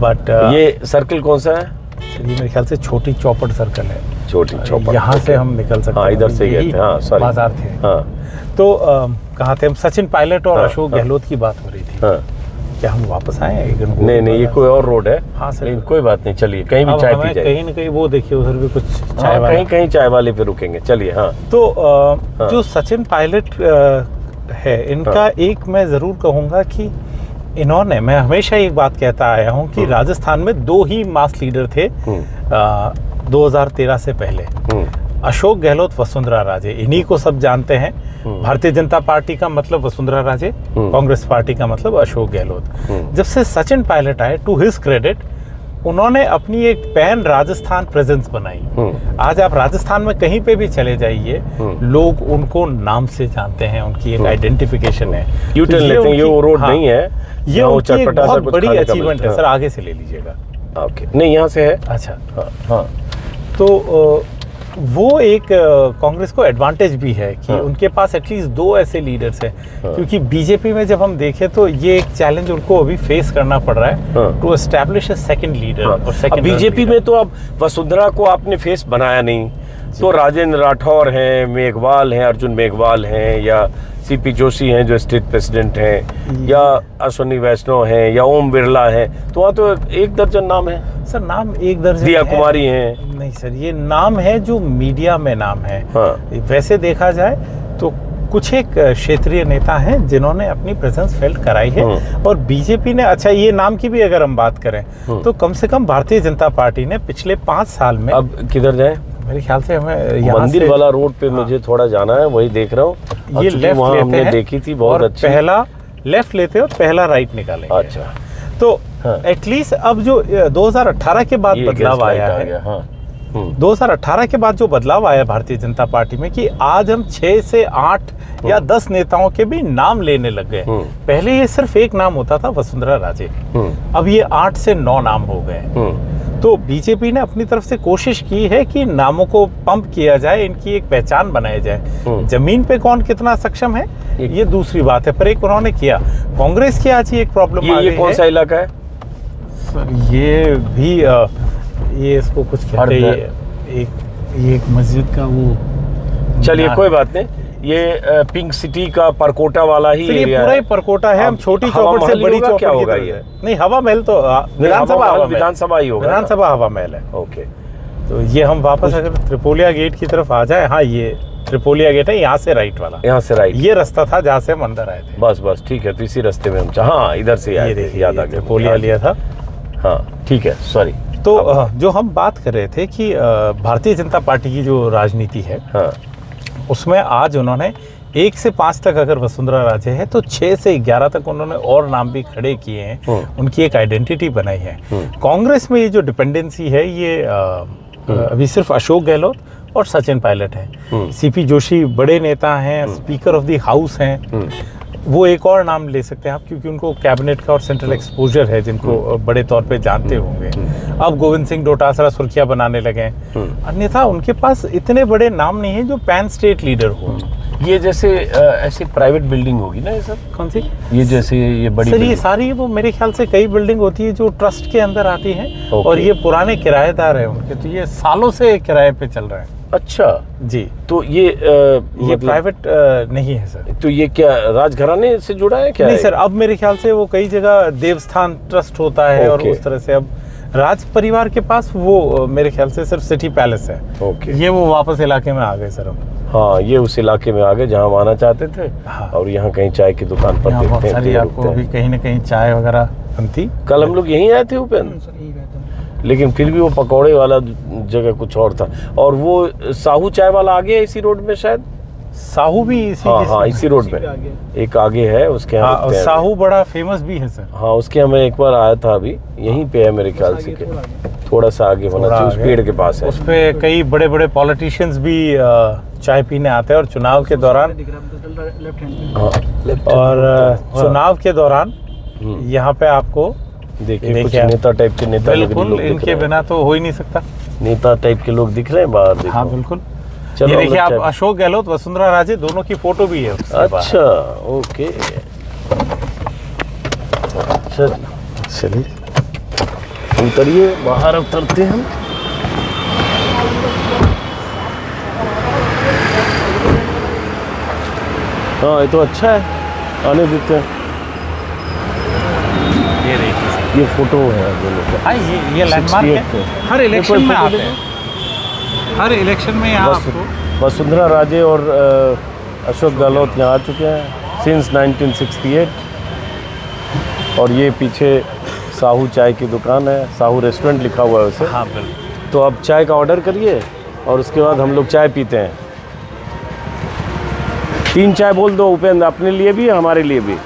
S2: बट
S1: ये सर्कल कौन सा है?
S2: ये मेरे ख्याल से छोटी चौपड़ सर्कल है।
S1: छोटी चौपड़
S2: यहाँ से हम निकल सकते
S1: हाँ, इधर से गए हाँ।
S2: बाज़ार थे।
S1: हाँ।
S2: तो अ, कहाँ थे हम? सचिन पायलट और
S1: हाँ,
S2: अशोक
S1: हाँ।
S2: गहलोत की बात हो रही थी।
S1: हाँ।
S2: क्या हम वापस आए? एक
S1: नहीं नहीं ये कोई और रोड है।
S2: हाँ, सर।
S1: कोई बात नहीं चलिए कहीं भी चाय पी जाए
S2: कहीं ना कहीं वो देखिए उधर भी कुछ चाय
S1: हाँ, कहीं कहीं चाय वाले पे रुकेंगे। चलिए हाँ।
S2: तो
S1: हाँ।
S2: जो सचिन पायलट है इनका। एक मैं ज़रूर कहूँगा कि इन्होंने मैं हमेशा एक बात कहता आया हूँ कि राजस्थान में दो ही मास लीडर थे
S1: दो
S2: हज़ार 2013 से पहले
S1: हम्म,
S2: अशोक गहलोत वसुंधरा राजे इन्हीं को सब जानते हैं
S1: हम्म।
S2: भारतीय जनता पार्टी का मतलब वसुंधरा राजे
S1: हम्म।
S2: कांग्रेस पार्टी का मतलब अशोक गहलोत
S1: हम्म।
S2: जब से सचिन पायलट आए टू हिज क्रेडिट उन्होंने अपनी एक पैन राजस्थान प्रेजेंस बनाई।
S1: हम्म,
S2: आज आप राजस्थान में कहीं पे भी चले जाइए
S1: हम्म।
S2: लोग उनको नाम से जानते हैं उनकी एक
S1: हम्म।
S2: आइडेंटिफिकेशन है।
S1: यू टर्न
S2: ये
S1: लेते हैं ये वो रोड
S2: हाँ,
S1: नहीं है।
S2: ये उनकी एक बहुत बड़ी अचीवमेंट है सर आगे से ले लीजिएगा।
S1: ओके नहीं यहाँ से है।
S2: अच्छा।
S1: हाँ हाँ।
S2: तो वो एक कांग्रेस को एडवांटेज भी है कि
S1: हाँ।
S2: उनके पास एटलीस्ट दो ऐसे लीडर्स हैं
S1: हाँ।
S2: क्योंकि बीजेपी में जब हम देखें तो ये एक चैलेंज उनको अभी फेस करना पड़ रहा है। To establish a second leader और सेकंड
S1: बीजेपी में तो अब वसुंधरा को आपने फेस बनाया नहीं तो राजेंद्र राठौर हैं मेघवाल हैं अर्जुन मेघवाल हैं या सीपी जोशी हैं जो स्टेट प्रेसिडेंट हैं या अश्वनी वैष्णव हैं या ओम बिरला हैं तो वहाँ तो एक दर्जन नाम है।
S2: सर नाम एक दर्जन
S1: दिया
S2: है।
S1: कुमारी हैं।
S2: नहीं सर ये नाम है जो मीडिया में नाम है।
S1: हाँ।
S2: वैसे देखा जाए तो कुछ एक क्षेत्रीय नेता हैं जिन्होंने अपनी प्रेजेंस फेल्ट कराई है।
S1: हम्म।
S2: और बीजेपी ने अच्छा ये नाम की भी अगर हम बात करें
S1: हम्म।
S2: तो कम से कम भारतीय जनता पार्टी ने पिछले पाँच साल में
S1: अब किधर जाए?
S2: मेरे ख्याल से हमें
S1: मंदिर
S2: से
S1: वाला रोड पे मुझे थोड़ा जाना है वही देख रहा हूँ।
S2: ये लेफ़्ट
S1: वहाँ
S2: लेते
S1: हमने देखी थी बहुत अच्छी।
S2: पहला लेफ़्ट लेते हैं और पहला राइट निकाले
S1: अच्छा।
S2: तो
S1: हाँ।
S2: एटलीस्ट अब जो अ, 2018 के बाद बदलाव आया है।
S1: दो हज़ार हम्म,
S2: 2018 के बाद जो बदलाव आया भारतीय जनता पार्टी में कि आज हम छह से आठ या दस नेताओं के भी नाम लेने लग गए।
S1: हम्म।
S2: पहले ये सिर्फ़ एक नाम होता था वसुंधरा राजे।
S1: हम्म,
S2: अब ये आठ से नौ नाम हो गए।
S1: हम्म,
S2: तो बीजेपी ने अपनी तरफ़ से कोशिश की है कि नामों को पंप किया जाए इनकी एक पहचान बनाई जाए।
S1: हम्म।
S2: ज़मीन पे कौन कितना सक्षम है
S1: ये-
S2: दूसरी बात है। पर एक उन्होंने किया। कांग्रेस की आज ही एक प्रॉब्लम
S1: ये ये कौन सा इलाका है?
S2: सर ये भी अ, ये इसको कुछ कहते हैं एक ये एक मस्जिद का वो
S1: चलिए कोई बात नहीं। ये पिंक सिटी का परकोटा वाला ही एरिया
S2: पूरा
S1: है
S2: ही। परकोटा है हम छोटी चौपट से बड़ी चौपट
S1: क्या होगा ये?
S2: नहीं हवा महल तो विधानसभा
S1: हवा महल। विधानसभा ही होगा।
S2: विधानसभा हवा महल है।
S1: ओके।
S2: तो ये हम वापस अगर त्रिपोलिया गेट की तरफ़ आ जाए हाँ ये त्रिपोलिया गेट है यहाँ से राइट वाला।
S1: यहाँ से राइट
S2: ये रास्ता था जहाँ से हम अंदर आए थे।
S1: बस बस ठीक है तो इसी रास्ते में हम हाँ इधर से आए थे, याद आ गया
S2: त्रिपोलिया
S1: हाँ,
S2: लिया था।
S1: हाँ ठीक है सॉरी
S2: तो जो हम बात कर रहे थे कि भारतीय जनता पार्टी की जो राजनीति है
S1: हाँ।
S2: उसमें आज उन्होंने एक से पाँच तक अगर वसुंधरा राजे है तो छः से ग्यारह तक उन्होंने और नाम भी खड़े किए हैं।
S1: हम्म।
S2: उनकी एक आइडेंटिटी बनाई है।
S1: हम्म।
S2: कांग्रेस में ये जो डिपेंडेंसी है ये अभी सिर्फ़ अशोक गहलोत और सचिन पायलट है। सीपी जोशी बड़े नेता हैं स्पीकर ऑफ़ द हाउस हैं।
S1: हम्म,
S2: वो एक और नाम ले सकते हैं आप क्योंकि उनको कैबिनेट का और सेंट्रल एक्सपोजर है जिनको बड़े तौर पे जानते होंगे। अब गोविंद सिंह डोटासरा सुर्खिया बनाने लगे हैं।
S1: हम्म।
S2: अन्यथा उनके पास इतने बड़े नाम नहीं है जो पैन स्टेट लीडर हो।
S1: ये जैसे ऐसी प्राइवेट बिल्डिंग होगी ना ये सब?
S2: कौन सी?
S1: ये जैसे ये बड़ी
S2: सर ये सारी वो मेरे ख्याल से कई बिल्डिंग होती है जो ट्रस्ट के अंदर आती हैं
S1: Okay.
S2: और ये पुराने किराएदार हैं उनके। तो ये सालों से किराए पे चल रहे हैं।
S1: अच्छा।
S2: जी।
S1: तो ये अ,
S2: ये
S1: मतलब-
S2: प्राइवेट नहीं है सर।
S1: तो ये क्या राजघराने से जुड़ा है क्या
S2: नहीं
S1: है?
S2: सर अब मेरे ख्याल से वो कई जगह देवस्थान ट्रस्ट होता है और उस तरह से अब राज परिवार के पास वो मेरे ख्याल से सिर्फ़ सिटी पैलेस है।
S1: ओके।
S2: ये वो वापस इलाके में आ गए सर अब
S1: हाँ ये उस इलाके में आ गए जहाँ हम आना चाहते थे
S2: हाँ।
S1: और यहाँ कहीं चाय की दुकान पर देखते हैं
S2: सारी आपको अभी कहीं ना कहीं चाय वगैरह बनती
S1: कल हम लोग यहीं आए थे उपेंद्र लेकिन फिर भी वो पकौड़े वाला जगह कुछ और था। और वो साहू चाय वाला आ गया इसी रोड में शायद?
S2: साहू भी इसी
S1: हाँ हाँ इसी रोड पे। एक आगे है उसके यहाँ
S2: हाँ,
S1: रुकते
S2: साहू बड़ा फ़ेमस भी है सर
S1: हाँ उसके यहाँ मैं एक बार आया था अभी यहीं पे है मेरे ख्याल से कि थोड़ा सा आगे होना चाहिए उस पेड़ के पास है।
S2: उस पे कई बड़े बड़े पॉलिटिशियंस भी चाय पीने आते हैं और चुनाव के दौरान
S1: हाँ
S2: और
S1: हाँ।
S2: चुनाव के दौरान
S1: हम्म।
S2: यहाँ पे आपको
S1: देखिए कुछ नेता टाइप के नेता लोग
S2: बिल्कुल इनके बिना तो हो ही नहीं सकता।
S1: नेता टाइप के लोग दिख रहे हैं बाहर देखो।
S2: हाँ बिल्कुल।
S1: चलो
S2: ये देखिए आप अशोक गहलोत वसुंधरा राजे दोनों की फ़ोटो भी है
S1: अच्छा ओके।
S2: चलिए।
S1: उतरिए बाहर उतरते हैं हम। हाँ ये तो अच्छा है। आने देते हैं।
S2: ये देखिए।
S1: ये फ़ोटो है दोनों का।
S2: हाँ, ये ये लैंडमार्क है। हर इलेक्शन में आते हैं। हर इलेक्शन में यहाँ आपको
S1: वसुंधरा राजे और अशोक गहलोत यहाँ आ चुके हैं सिंस 1968 और ये पीछे साहू चाय की दुकान है साहू रेस्टोरेंट लिखा हुआ है उसे।
S2: हाँ बिल्कुल।
S1: तो आप चाय का ऑर्डर करिए और उसके बाद हम लोग चाय पीते हैं। तीन चाय बोल दो उपेंद्र अपने लिए भी हमारे लिए भी।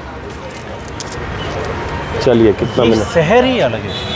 S1: चलिए कितना मिनट।
S2: शहर ही अलग है।